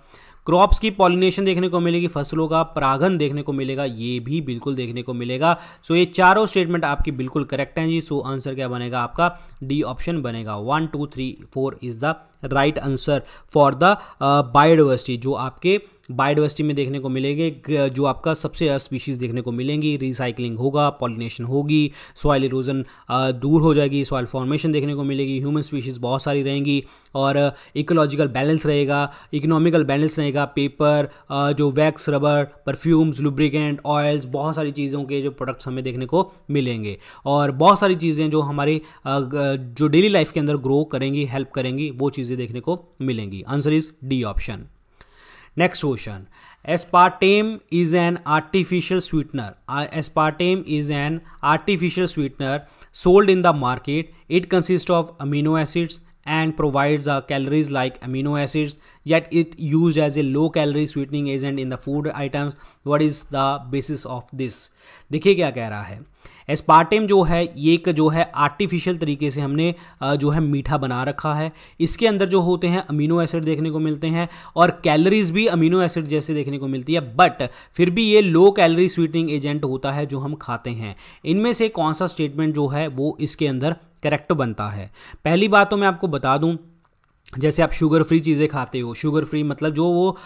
क्रॉप्स की पॉलिनेशन देखने को मिलेगी, फ़सलों का परागन देखने को मिलेगा, ये भी बिल्कुल देखने को मिलेगा। सो ये चारों स्टेटमेंट आपकी बिल्कुल करेक्ट हैं जी। सो आंसर क्या बनेगा आपका? डी ऑप्शन बनेगा। One two three four is the right answer for the biodiversity जो आपके बायोडाइवर्सिटी में देखने को मिलेंगे जो आपका सबसे ज़्यादा स्पीशीज़ देखने को मिलेंगी। रिसाइकलिंग होगा, पॉलिनेशन होगी, सॉइल इरोजन दूर हो जाएगी, सॉइल फॉर्मेशन देखने को मिलेगी, ह्यूमन स्पीशीज़ बहुत सारी रहेंगी और इकोलॉजिकल बैलेंस रहेगा, इकोनॉमिकल बैलेंस रहेगा, पेपर जो wax, rubber, perfumes, lubricant, oils, बहुत सारी चीज़ों के जो प्रोडक्ट्स हमें देखने को मिलेंगे। और बहुत सारी चीज़ें जो हमारे जो डेली लाइफ के अंदर ग्रो करेंगी, हेल्प करेंगी, वो चीज़ें देखने को मिलेंगी। Answer is D option. Next question aspartame is an artificial sweetener aspartame is an artificial sweetener sold in the market it consist of amino acids and provide a calories like amino acids yet it use as a low calorie sweetening agent in the food items what is the basis of this देखिए क्या कह रहा है। एस्पार्टेम जो है, ये एक जो है आर्टिफिशियल तरीके से हमने जो है मीठा बना रखा है। इसके अंदर जो होते हैं अमीनो एसिड देखने को मिलते हैं और कैलोरीज भी अमीनो एसिड जैसे देखने को मिलती है। बट फिर भी ये लो कैलोरी स्वीटनिंग एजेंट होता है जो हम खाते हैं। इनमें से कौन सा स्टेटमेंट जो है, वो इसके अंदर करेक्ट बनता है। पहली बात तो मैं आपको बता दूँ जैसे आप शुगर फ्री चीज़ें खाते हो शुगर फ्री मतलब जो वो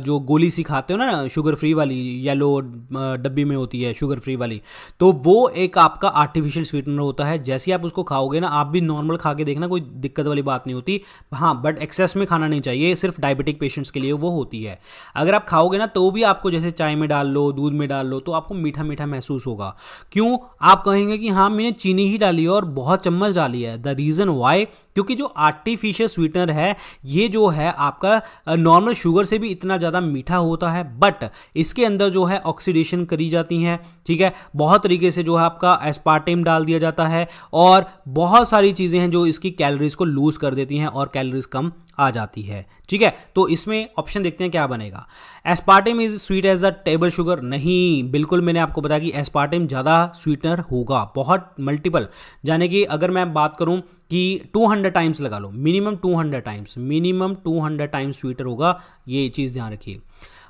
जो गोली सी खाते हो ना शुगर फ्री वाली येलो डब्बी में होती है शुगर फ्री वाली तो वो एक आपका आर्टिफिशियल स्वीटनर होता है। जैसे आप उसको खाओगे ना, आप भी नॉर्मल खा के देखना, कोई दिक्कत वाली बात नहीं होती। हाँ बट एक्सेस में खाना नहीं चाहिए, सिर्फ़ डायबिटिक पेशेंट्स के लिए वो होती है। अगर आप खाओगे ना तो भी आपको जैसे चाय में डाल लो, दूध में डाल लो तो आपको मीठा मीठा महसूस होगा। क्यों? आप कहेंगे कि हाँ मैंने चीनी ही डाली है और बहुत चम्मच डाली है। द रीज़न वाई क्योंकि जो आर्टिफिशियल स्वीटनर है, ये जो है आपका नॉर्मल शुगर से भी इतना ज़्यादा मीठा होता है बट इसके अंदर जो है ऑक्सीडेशन करी जाती हैं, ठीक है? बहुत तरीके से जो है आपका एस्पार्टेम डाल दिया जाता है और बहुत सारी चीज़ें हैं जो इसकी कैलोरीज को लूज़ कर देती हैं और कैलोरीज कम आ जाती है। ठीक है? तो इसमें ऑप्शन देखते हैं क्या बनेगा। Aspartame is sweet as a table sugar नहीं, बिल्कुल मैंने आपको बताया कि एस्पार्टेम ज़्यादा स्वीटनर होगा। बहुत मल्टीपल यानी कि अगर मैं बात करूँ कि 200 टाइम्स लगा लो minimum 200 times minimum 200 times sweeter होगा, ये चीज़ ध्यान रखिए।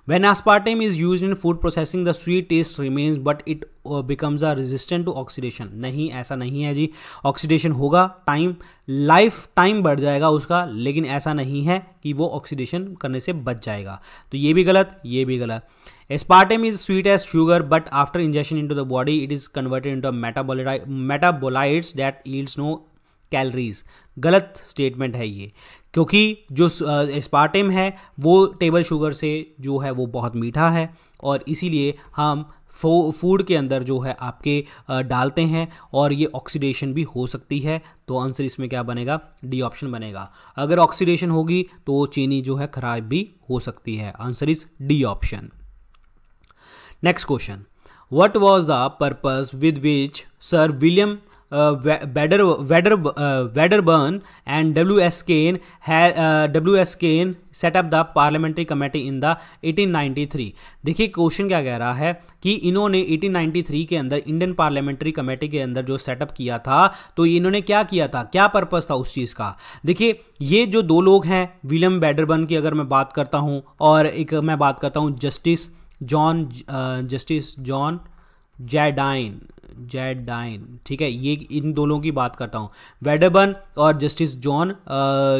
When aspartame is used in food processing, the sweet taste remains, but it uh, becomes a resistant to oxidation. नहीं ऐसा नहीं है जी ऑक्सीडेशन होगा टाइम लाइफ टाइम बढ़ जाएगा उसका लेकिन ऐसा नहीं है कि वो ऑक्सीडेशन करने से बच जाएगा तो ये भी गलत ये भी गलत Aspartame is sweet as sugar, but after ingestion into the body, it is converted into metabolite, metabolites that yields no calories. गलत स्टेटमेंट है ये क्योंकि जो स्पार्टेम है, वो टेबल शुगर से जो है, वो बहुत मीठा है और इसीलिए हम फ़ूड के अंदर जो है, आपके डालते हैं और ये ऑक्सीडेशन भी हो सकती है। तो आंसर इसमें क्या बनेगा? डी ऑप्शन बनेगा। अगर ऑक्सीडेशन होगी तो चीनी जो है, खराब भी हो सकती है। Answer is D option next question what was the purpose with which sir William Wedderburn and W.S. Kane uh, W.S. Kane set up the parliamentary committee in the 1893 देखिए क्वेश्चन क्या कह रहा है कि इन्होंने 1893 के अंदर इंडियन पार्लियामेंट्री कमेटी के अंदर जो सेटअप किया था तो इन्होंने क्या किया था क्या पर्पस था उस चीज़ का देखिए ये जो दो लोग हैं विलियम बैडरबर्न की अगर मैं बात करता हूँ और एक मैं बात करता हूँ justice John justice John Jardine Jardine, ठीक है? ये इन दोनों की बात करता हूँ। वेडबन और जस्टिस जॉन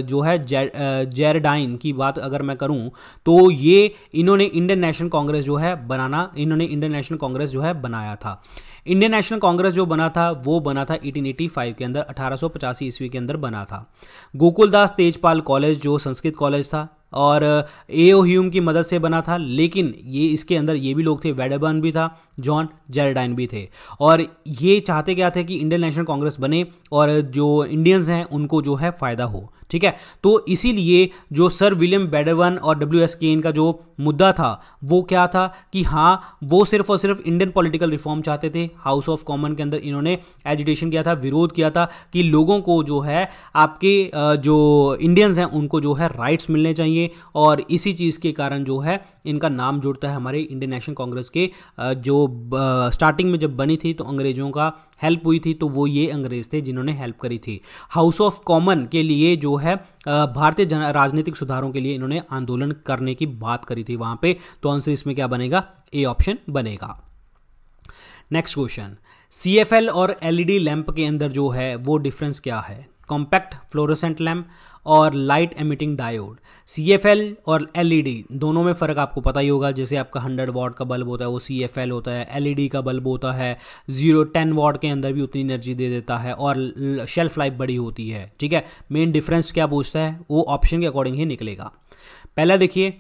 जो है जैरडाइन की बात अगर मैं करूँ तो ये इन्होंने इंडियन नेशनल कांग्रेस जो है बनाना, इन्होंने इंडियन नेशनल कांग्रेस जो है बनाया था। इंडियन नेशनल कांग्रेस जो बना था, वो बना था 1885 के अंदर, अठारह ईस्वी के अंदर बना था। गोकुलदास तेजपाल कॉलेज, जो संस्कृत कॉलेज था और ए ओ ह्यूम की मदद से बना था, लेकिन ये इसके अंदर ये भी लोग थे, वेडबर्न भी था, जॉन जेरडाइन भी थे। और ये चाहते क्या थे कि इंडियन नेशनल कांग्रेस बने और जो इंडियंस हैं, उनको जो है फ़ायदा हो। ठीक है? तो इसीलिए जो सर विलियम बेडरवन और डब्ल्यू एस केन का जो मुद्दा था, वो क्या था कि हाँ वो सिर्फ़ और सिर्फ़ इंडियन पॉलिटिकल रिफॉर्म चाहते थे। हाउस ऑफ़ कॉमन के अंदर इन्होंने एजुटेशन किया था, विरोध किया था कि लोगों को जो है, आपके जो इंडियंस हैं, उनको जो है राइट्स मिलने चाहिए और इसी चीज़ के कारण जो है, इनका नाम जुड़ता है हमारे इंडियन नेशनल कांग्रेस के जो स्टार्टिंग में जब बनी थी तो अंग्रेज़ों का हेल्प हुई थी तो वो ये अंग्रेज़ थे जिन्होंने हेल्प करी थी। हाउस ऑफ़ कॉमन के लिए जो है भारतीय राजनीतिक सुधारों के लिए इन्होंने आंदोलन करने की बात करी थी वहाँ पे। तो आंसर इसमें क्या बनेगा? ए ऑप्शन बनेगा। नेक्स्ट क्वेश्चन सीएफएल और एलईडी लैंप के अंदर जो है, वो डिफरेंस क्या है? कॉम्पैक्ट फ्लोरोसेंट लैम्प और light emitting diode C F L और एल ई डी दोनों में फ़र्क आपको पता ही होगा, जैसे आपका 100 वॉट का बल्ब होता है, वो सी एफ़ एल होता है एल ई डी का बल्ब होता है ज़ीरो टेन वॉट के अंदर भी उतनी एनर्जी दे देता है और शेल्फ लाइफ बड़ी होती है, ठीक है? मेन डिफरेंस क्या पूछता है? वो ऑप्शन के अकॉर्डिंग ही निकलेगा। पहला देखिए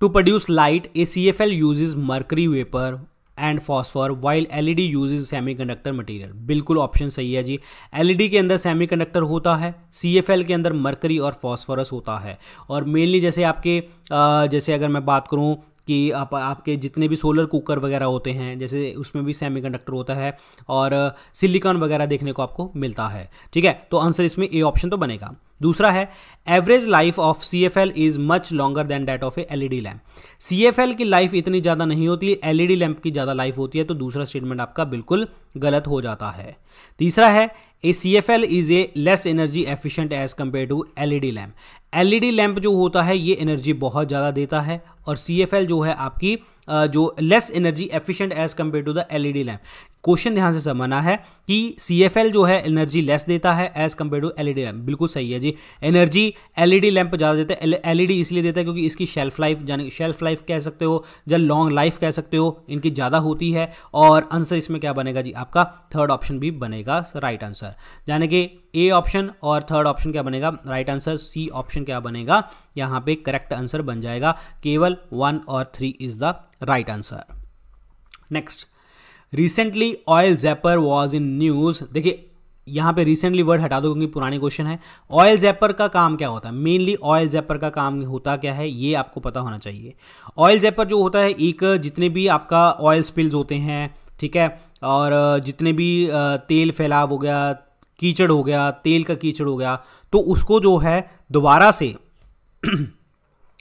to produce light a C F L use mercury vapour and phosphor while LED uses semiconductor material बिल्कुल ऑप्शन सही है जी। एलईडी के अंदर सेमीकंडक्टर होता है सीएफएल के अंदर मरकरी और फॉस्फोरस होता है। और मेनली जैसे आपके जैसे अगर मैं बात करूँ कि आप, आपके जितने भी सोलर कुकर वगैरह होते हैं, जैसे उसमें भी सेमीकंडक्टर होता है और सिलिकॉन वगैरह देखने को आपको मिलता है, ठीक है? तो आंसर इसमें ए ऑप्शन तो बनेगा। दूसरा है average life of C F L is much longer than that of a D lamp C F L की लाइफ इतनी ज़्यादा नहीं होती एल ई डी लैम्प की ज़्यादा लाइफ होती है तो दूसरा स्टेटमेंट आपका बिल्कुल गलत हो जाता है। तीसरा है a C F L is a less energy efficient as compare to L E D lamp L E D lamp जो होता है, ये एनर्जी बहुत ज़्यादा देता है और सी एफ़ एल जो है आपकी जो less energy efficient as compare to the L E D lamp question ध्यान से समझना है कि सी एफ़ एल जो है एनर्जी लेस देता है as compare to LED lamp बिल्कुल सही है जी। एनर्जी एलईडी लैम्प ज़्यादा देता है एलईडी इसलिए देता है क्योंकि इसकी शेल्फ लाइफ यानी शेल्फ लाइफ कह सकते हो या लॉन्ग लाइफ कह सकते हो, इनकी ज़्यादा होती है। और आंसर इसमें क्या बनेगा जी? आपका थर्ड ऑप्शन भी बनेगा राइट आंसर यानी कि ए ऑप्शन और थर्ड ऑप्शन क्या बनेगा? राइट आंसर सी ऑप्शन क्या बनेगा? यहाँ पे करेक्ट आंसर बन जाएगा। केवल वन और three is the right answer next recently oil zapper was in news देखिए, यहाँ पे रिसेंटली वर्ड हटा दो क्योंकि पुराने क्वेश्चन है। ऑयल जैपर का काम क्या होता है? मेनली ऑयल जैपर का काम होता क्या है? ये आपको पता होना चाहिए। ऑयल जैपर जो होता है, एक जितने भी आपका ऑयल स्पिल्स होते हैं, ठीक है? और जितने भी तेल फैलाव हो गया, कीचड़ हो गया, तेल का कीचड़ हो गया तो उसको जो है दोबारा से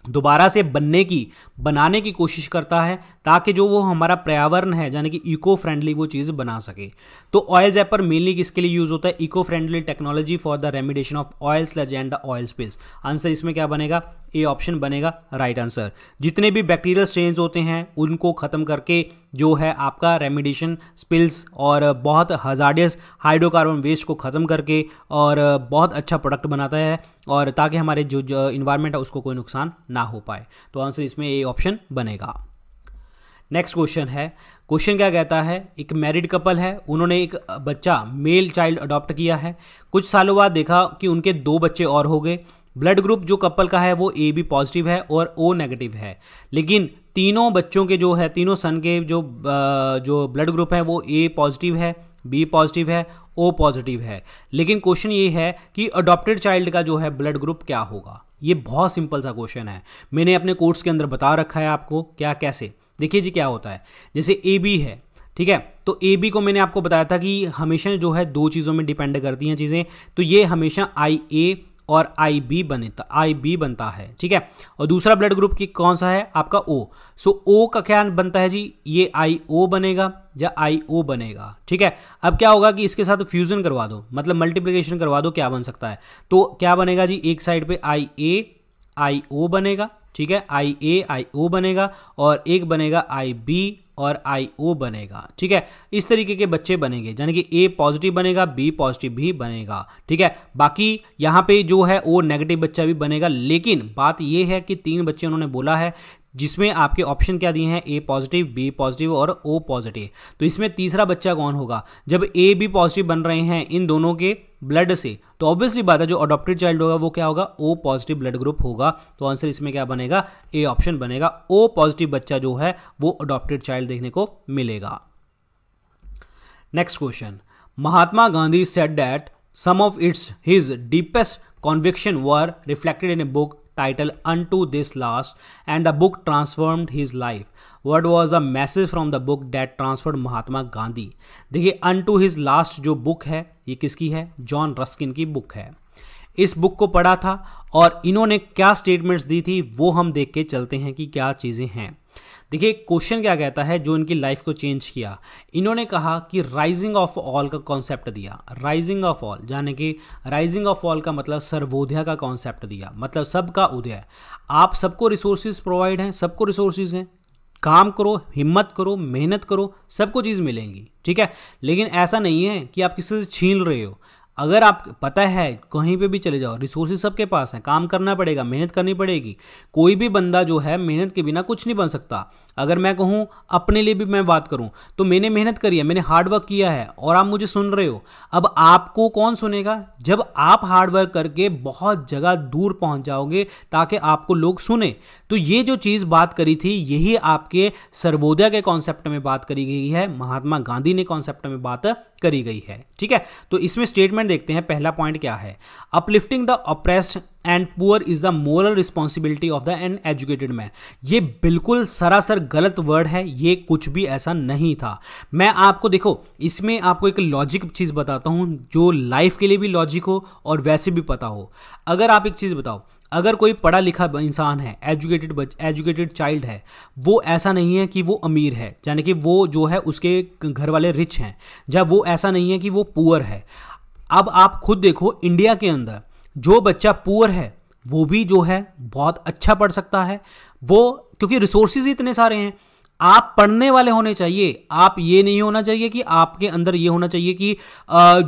दोबारा से बनने की, बनाने की कोशिश करता है ताकि जो वो हमारा पर्यावरण है, यानी कि इको फ्रेंडली वो चीज़ बना सके। तो ऑयल जैपर मेनली किसके लिए यूज़ होता है? Eco friendly technology for the remediation of oil sludge and the oil spills answer इसमें क्या बनेगा? ए ऑप्शन बनेगा राइट right आंसर जितने भी बैक्टीरियल स्ट्रेन्स होते हैं, उनको ख़त्म करके जो है आपका रेमिडेशन स्पिल्स और बहुत हजार्डियस हाइड्रोकार्बन वेस्ट को ख़त्म करके और बहुत अच्छा प्रोडक्ट बनाता है और ताकि हमारे जो, जो इन्वायरमेंट है उसको कोई नुकसान ना हो पाए। तो आंसर इसमें ए ऑप्शन बनेगा। नेक्स्ट क्वेश्चन है। क्वेश्चन क्या कहता है? एक मैरिड कपल है उन्होंने एक बच्चा मेल चाइल्ड अडॉप्ट किया है। कुछ सालों बाद देखा कि उनके दो बच्चे और हो गए। ब्लड ग्रुप जो कपल का है वो ए बी पॉजिटिव है और ओ नेगेटिव है। लेकिन तीनों बच्चों के जो है, तीनों सन के जो जो ब्लड ग्रुप है वो ए पॉजिटिव है बी पॉजिटिव है ओ पॉजिटिव है। लेकिन क्वेश्चन ये है कि अडॉप्टेड चाइल्ड का जो है ब्लड ग्रुप क्या होगा? ये बहुत सिंपल सा क्वेश्चन है। मैंने अपने कोर्स के अंदर बता रखा है आपको क्या, कैसे। देखिए जी क्या होता है। जैसे ए बी है, ठीक है? तो ए बी को मैंने आपको बताया था कि हमेशा जो है दो चीज़ों में डिपेंड करती हैं चीज़ें। तो ये हमेशा आई ए और आई बी बनता आई बी बनता है, ठीक है? और दूसरा ब्लड ग्रुप की कौन सा है? आपका ओ सो ओ का क्या बनता है जी? ये आई ओ बनेगा या आई ओ बनेगा, ठीक है? अब क्या होगा कि इसके साथ फ्यूजन करवा दो मतलब मल्टीप्लीकेशन करवा दो, क्या बन सकता है? तो क्या बनेगा जी? एक साइड पे आई ए आई ओ बनेगा ठीक है? आई ए आई ओ बनेगा और एक बनेगा आई बी और आई ओ बनेगा, ठीक है? इस तरीके के बच्चे बनेंगे, यानी कि ए पॉजिटिव बनेगा बी पॉजिटिव भी बनेगा, ठीक है? बाकी यहाँ पे जो है ओ नेगेटिव बच्चा भी बनेगा, लेकिन बात ये है कि तीन बच्चे उन्होंने बोला है जिसमें आपके ऑप्शन क्या दिए हैं? ए पॉजिटिव बी पॉजिटिव और ओ पॉजिटिव तो इसमें तीसरा बच्चा कौन होगा? जब ए बी पॉजिटिव बन रहे हैं इन दोनों के ब्लड से तो ऑब्वियसली बात है जो अडोप्टेड चाइल्ड होगा, वो क्या होगा? ओ पॉजिटिव ब्लड ग्रुप होगा. तो आंसर इसमें क्या बनेगा? ए ऑप्शन बनेगा. ओ पॉजिटिव बच्चा जो है, वो अडोप्टेड चाइल्ड देखने को मिलेगा. Next question Mahatma Gandhi said that some of its his deepest conviction were reflected in a book titled unto this last and the book transformed his life what was a message from the book that transformed Mahatma Gandhi देखिए अन टू हिज लास्ट जो बुक है, ये किसकी है? जॉन रस्किन की बुक है। इस बुक को पढ़ा था, और इन्होंने क्या स्टेटमेंट्स दी थी, वो हम देख के चलते हैं कि क्या चीज़ें हैं। देखिए, क्वेश्चन क्या कहता है जो इनकी लाइफ को चेंज किया? इन्होंने कहा कि राइजिंग ऑफ़ ऑल का कॉन्सेप्ट दिया। राइजिंग ऑफ़ ऑल यानी कि राइजिंग ऑफ़ ऑल का मतलब सर्वोदय का कॉन्सेप्ट दिया। मतलब सबका उदय। आप सबको रिसोर्सेज प्रोवाइड हैं, सबको रिसोर्सेज हैं। काम करो, हिम्मत करो, मेहनत करो, सबको चीज़ मिलेंगी, ठीक है? लेकिन ऐसा नहीं है कि आप किसी से छीन रहे हो। अगर आप, पता है, कहीं पे भी चले जाओ रिसोर्सेज सबके पास हैं, काम करना पड़ेगा, मेहनत करनी पड़ेगी, कोई भी बंदा जो है, मेहनत के बिना कुछ नहीं बन सकता। अगर मैं कहूँ, अपने लिए भी मैं बात करूँ तो मैंने मेहनत करी है, मैंने हार्ड वर्क किया है, और आप मुझे सुन रहे हो। अब आपको कौन सुनेगा? जब आप हार्डवर्क करके बहुत जगह दूर पहुँच जाओगे, ताकि आपको लोग सुने। तो ये जो चीज़ बात करी थी, यही आपके सर्वोदय के कॉन्सेप्ट में बात करी गई है, महात्मा गांधी ने कॉन्सेप्ट में बात करी गई है, ठीक है? तो इसमें स्टेटमेंट देखते हैं, पहला पॉइंट क्या है? Uplifting the oppressed and poor is the moral responsibility of the an educated man ये बिल्कुल सरासर गलत वर्ड है, ये कुछ भी ऐसा नहीं था। मैं आपको देखो, इसमें आपको एक लॉजिक चीज़ बताता हूँ, जो लाइफ के लिए भी लॉजिक हो और वैसे भी पता हो। अगर आप एक चीज़ बताओ, अगर कोई पढ़ा लिखा इंसान है एजुकेटेड एजुकेटेड चाइल्ड है, वो ऐसा नहीं है कि वो अमीर है, यानी कि वो जो है उसके घर वाले रिच हैं जब वो ऐसा नहीं है कि वो पुअर है। अब आप खुद देखो इंडिया के अंदर जो बच्चा पुअर है, वो भी जो है बहुत अच्छा पढ़ सकता है। वो, क्योंकि रिसोर्सेज इतने सारे हैं आप पढ़ने वाले होने चाहिए। आप ये नहीं होना चाहिए कि आपके अंदर ये होना चाहिए कि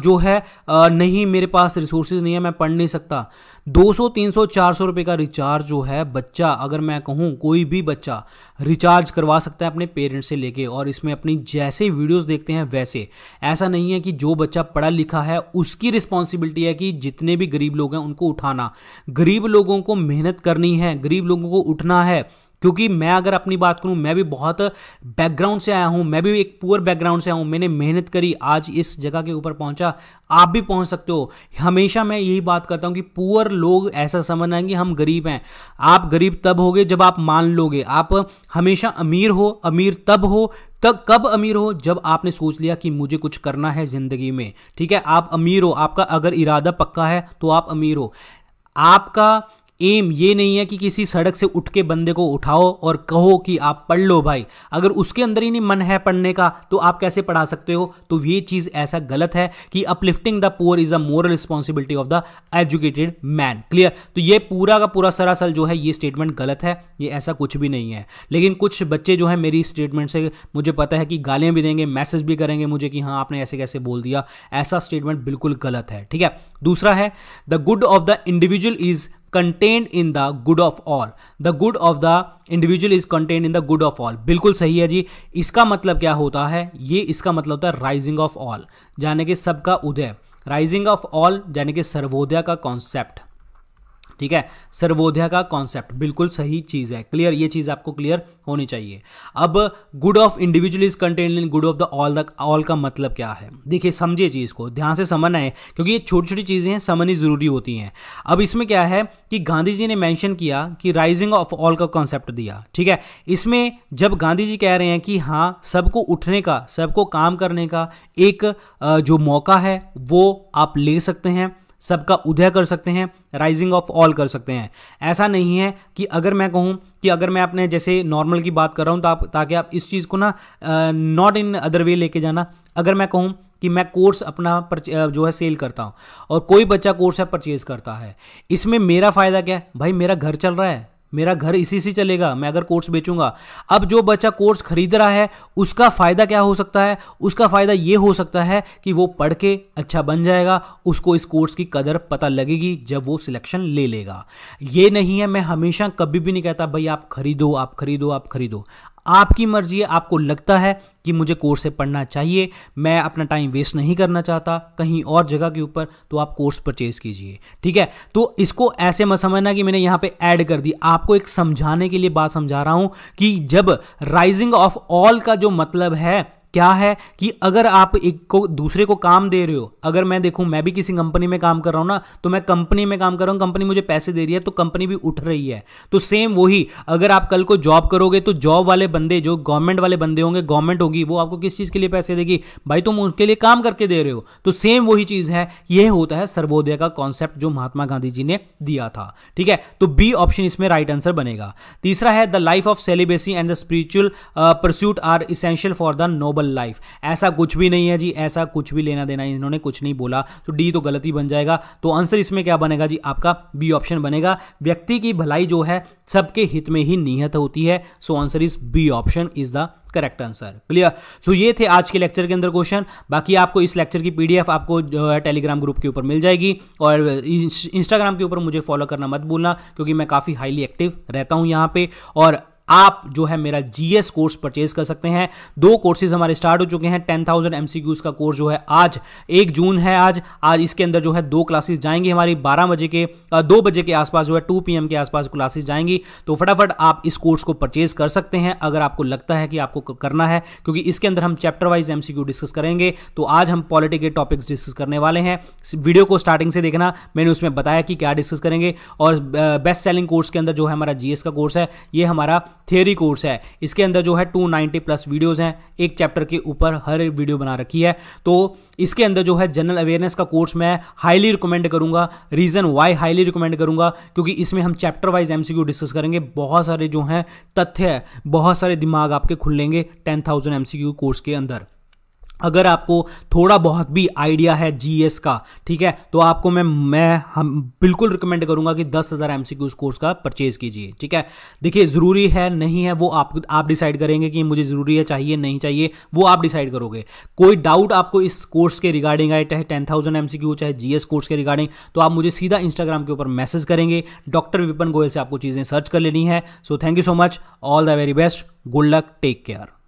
जो है नहीं, मेरे पास रिसोर्सेज नहीं है, मैं पढ़ नहीं सकता। 200 300 400 रुपए का रिचार्ज जो है, बच्चा, अगर मैं कहूँ, कोई भी बच्चा रिचार्ज करवा सकता है अपने पेरेंट्स से लेके और इसमें अपनी जैसे वीडियोस देखते हैं, वैसे। ऐसा नहीं है कि जो बच्चा पढ़ा लिखा है, उसकी रिस्पॉन्सिबिलिटी है कि जितने भी गरीब लोग हैं, उनको उठाना। गरीब लोगों को मेहनत करनी है, गरीब लोगों को उठना है क्योंकि मैं अगर अपनी बात करूँ, मैं भी बहुत बैकग्राउंड से आया हूँ, मैं भी एक पुअर बैकग्राउंड से आया हूँ। मैंने मेहनत करी, आज इस जगह के ऊपर पहुँचा, आप भी पहुँच सकते हो। हमेशा मैं यही बात करता हूँ कि पुअर लोग ऐसा समझ आएँगे हम गरीब हैं। आप गरीब तब होगे जब आप मान लोगे। आप हमेशा अमीर हो, अमीर तब हो, तब, कब अमीर हो? जब आपने सोच लिया कि मुझे कुछ करना है ज़िंदगी में, ठीक है? आप अमीर हो, आपका अगर इरादा पक्का है तो आप अमीर हो। आपका एम ये नहीं है कि किसी सड़क से उठ के बंदे को उठाओ और कहो कि आप पढ़ लो भाई। अगर उसके अंदर ही नहीं मन है पढ़ने का तो आप कैसे पढ़ा सकते हो? तो ये चीज़ ऐसा गलत है कि uplifting the poor is a moral responsibility of the educated man clear तो ये पूरा का पूरा सरासल जो है, ये स्टेटमेंट गलत है। ये ऐसा कुछ भी नहीं है। लेकिन कुछ बच्चे जो है, मेरी स्टेटमेंट से मुझे पता है कि गालियाँ भी देंगे मैसेज भी करेंगे मुझे कि हाँ आपने ऐसे कैसे बोल दिया। ऐसा स्टेटमेंट बिल्कुल गलत है। ठीक है? दूसरा है the good of the individual is content in the good of all the good of the individual is content in the good of all बिल्कुल सही है जी। इसका मतलब क्या होता है? ये इसका मतलब होता है राइजिंग ऑफ़ ऑल यानी कि सबका उदय। राइजिंग ऑफ़ ऑल यानी कि सर्वोदय का कॉन्सेप्ट ठीक है? सर्वोदया का कॉन्सेप्ट बिल्कुल सही चीज़ है। क्लियर ये चीज़ आपको क्लियर होनी चाहिए। अब good of individual is content in good of the all the all का मतलब क्या है? देखिए, समझिए चीज़ को। ध्यान से समझना है, क्योंकि ये छोटी छोटी चीज़ें हैं, समझनी ज़रूरी होती हैं। अब इसमें क्या है कि गांधी जी ने मैंशन किया कि राइजिंग ऑफ़ ऑल का कॉन्सेप्ट दिया, ठीक है? इसमें जब गांधी जी कह रहे हैं कि हाँ सबको उठने का, सबको काम करने का एक जो मौका है, वो आप ले सकते हैं। सबका उदय कर सकते हैं राइजिंग ऑफ़ ऑल कर सकते हैं। ऐसा नहीं है कि अगर मैं कहूँ कि अगर मैं अपने जैसे नॉर्मल की बात कर रहा हूँ तो आप, ताकि आप इस चीज़ को ना नॉट इन अदर वे लेके जाना। अगर मैं कहूँ कि मैं कोर्स अपना जो है सेल करता हूँ और कोई बच्चा कोर्स है परचेज करता है, इसमें मेरा फ़ायदा क्या है? भाई मेरा घर चल रहा है। मेरा घर इसी से चलेगा, मैं अगर कोर्स बेचूँगा। अब जो बच्चा कोर्स खरीद रहा है, उसका फ़ायदा क्या हो सकता है? उसका फ़ायदा ये हो सकता है कि वो पढ़ के अच्छा बन जाएगा, उसको इस कोर्स की कदर पता लगेगी जब वो सिलेक्शन ले लेगा। ये नहीं है, मैं हमेशा कभी भी नहीं कहता, भाई आप खरीदो आप खरीदो आप खरीदो। आपकी मर्ज़ी है, आपको लगता है कि मुझे कोर्स से पढ़ना चाहिए, मैं अपना टाइम वेस्ट नहीं करना चाहता कहीं और जगह के ऊपर तो आप कोर्स परचेज कीजिए, ठीक है? तो इसको ऐसे मत समझना कि मैंने यहाँ पे ऐड कर दी। आपको एक समझाने के लिए बात समझा रहा हूँ कि जब राइजिंग ऑफ़ ऑल का जो मतलब है क्या है कि अगर आप एक को, दूसरे को काम दे रहे हो, अगर मैं देखूँ, मैं भी किसी कंपनी में काम कर रहा हूँ ना तो मैं कंपनी में काम कर रहा हूँ कंपनी मुझे पैसे दे रही है तो कंपनी भी उठ रही है। तो सेम वही, अगर आप कल को जॉब करोगे तो जॉब वाले बंदे, जो गवर्नमेंट वाले बंदे होंगे गवर्नमेंट होगी, वो आपको किस चीज़ के लिए पैसे देगी? भाई तुम उसके लिए काम करके दे रहे हो। तो सेम वही चीज़ है यह होता है सर्वोदय का कॉन्सेप्ट जो महात्मा गांधी जी ने दिया था। ठीक है? तो बी ऑप्शन इसमें राइट आंसर बनेगा। तीसरा है the life of celibacy and the spiritual pursuit are essential for the noble double life ऐसा कुछ भी नहीं है जी, ऐसा कुछ भी लेना देना इन्होंने कुछ नहीं बोला। तो डी तो गलती बन जाएगा। तो आंसर इसमें क्या बनेगा जी? आपका बी ऑप्शन बनेगा। व्यक्ति की भलाई जो है, सबके हित में ही निहत होती है। So answer is B option is the correct answer clear so ये थे आज के लेक्चर के अंदर क्वेश्चन बाकी आपको इस लेक्चर की पीडीएफ आपको, जो है टेलीग्राम ग्रुप के ऊपर मिल जाएगी। और इंस्टाग्राम के ऊपर मुझे फॉलो करना मत भूलना, क्योंकि मैं काफ़ी हाईली एक्टिव रहता हूँ यहाँ पे। और आप जो है मेरा जीएस कोर्स परचेज कर सकते हैं। दो कोर्सेज हमारे स्टार्ट हो चुके हैं। टेन थाउज़ेंड एमसीक्यूज का कोर्स जो है आज, एक जून है आज। आज इसके अंदर जो है दो क्लासेस जाएँगी हमारी बारह बजे के दो बजे के आसपास जो है टू पी के आसपास क्लासेस जाएँगी। तो फटाफट आप इस कोर्स को परचेज कर सकते हैं। अगर आपको लगता है कि आपको करना है, क्योंकि इसके अंदर हम चैप्टर वाइज एमसीक्यू डिस्कस करेंगे तो आज हम पॉलिटी के टॉपिक्स डिस्कस करने वाले हैं। वीडियो को स्टार्टिंग से देखना। मैंने उसमें बताया कि क्या डिस्कस करेंगे और बेस्ट सेलिंग कोर्स के अंदर जो है हमारा जीएस का कोर्स है, ये हमारा थियोरी कोर्स है। इसके अंदर जो है 290 प्लस वीडियोस हैं। एक चैप्टर के ऊपर हर वीडियो बना रखी है। तो इसके अंदर जो है जनरल अवेयरनेस का कोर्स मैं हाईली रिकमेंड करूँगा। रीज़न वाई हाईली रिकमेंड करूँगा। क्योंकि इसमें हम चैप्टर वाइज एमसीक्यू डिस्कस करेंगे। बहुत सारे जो हैं तथ्य है, बहुत सारे दिमाग आपके खुल लेंगे टेन थाउज़ेंड एमसीक्यू कोर्स के अंदर। अगर आपको थोड़ा बहुत भी आइडिया है जीएस का, ठीक है तो आपको मैं मैं हम बिल्कुल रिकमेंड करूँगा कि दस हज़ार एम कोर्स का परचेज कीजिए, ठीक है। देखिए, ज़रूरी है, नहीं है, वो आप आप डिसाइड करेंगे कि मुझे ज़रूरी है, चाहिए, नहीं चाहिए, वो आप डिसाइड करोगे। कोई डाउट आपको इस कोर्स के रिगार्डिंग आए, चाहे टेन थाउज़ेंड एम चाहे जीएस कोर्स के रिगार्डिंग तो आप मुझे सीधा इंस्टाग्राम के ऊपर मैसेज करेंगे। डॉक्टर विपन गोयल से आपको चीज़ें सर्च कर लेनी है। So thank you so much all the very best good luck take care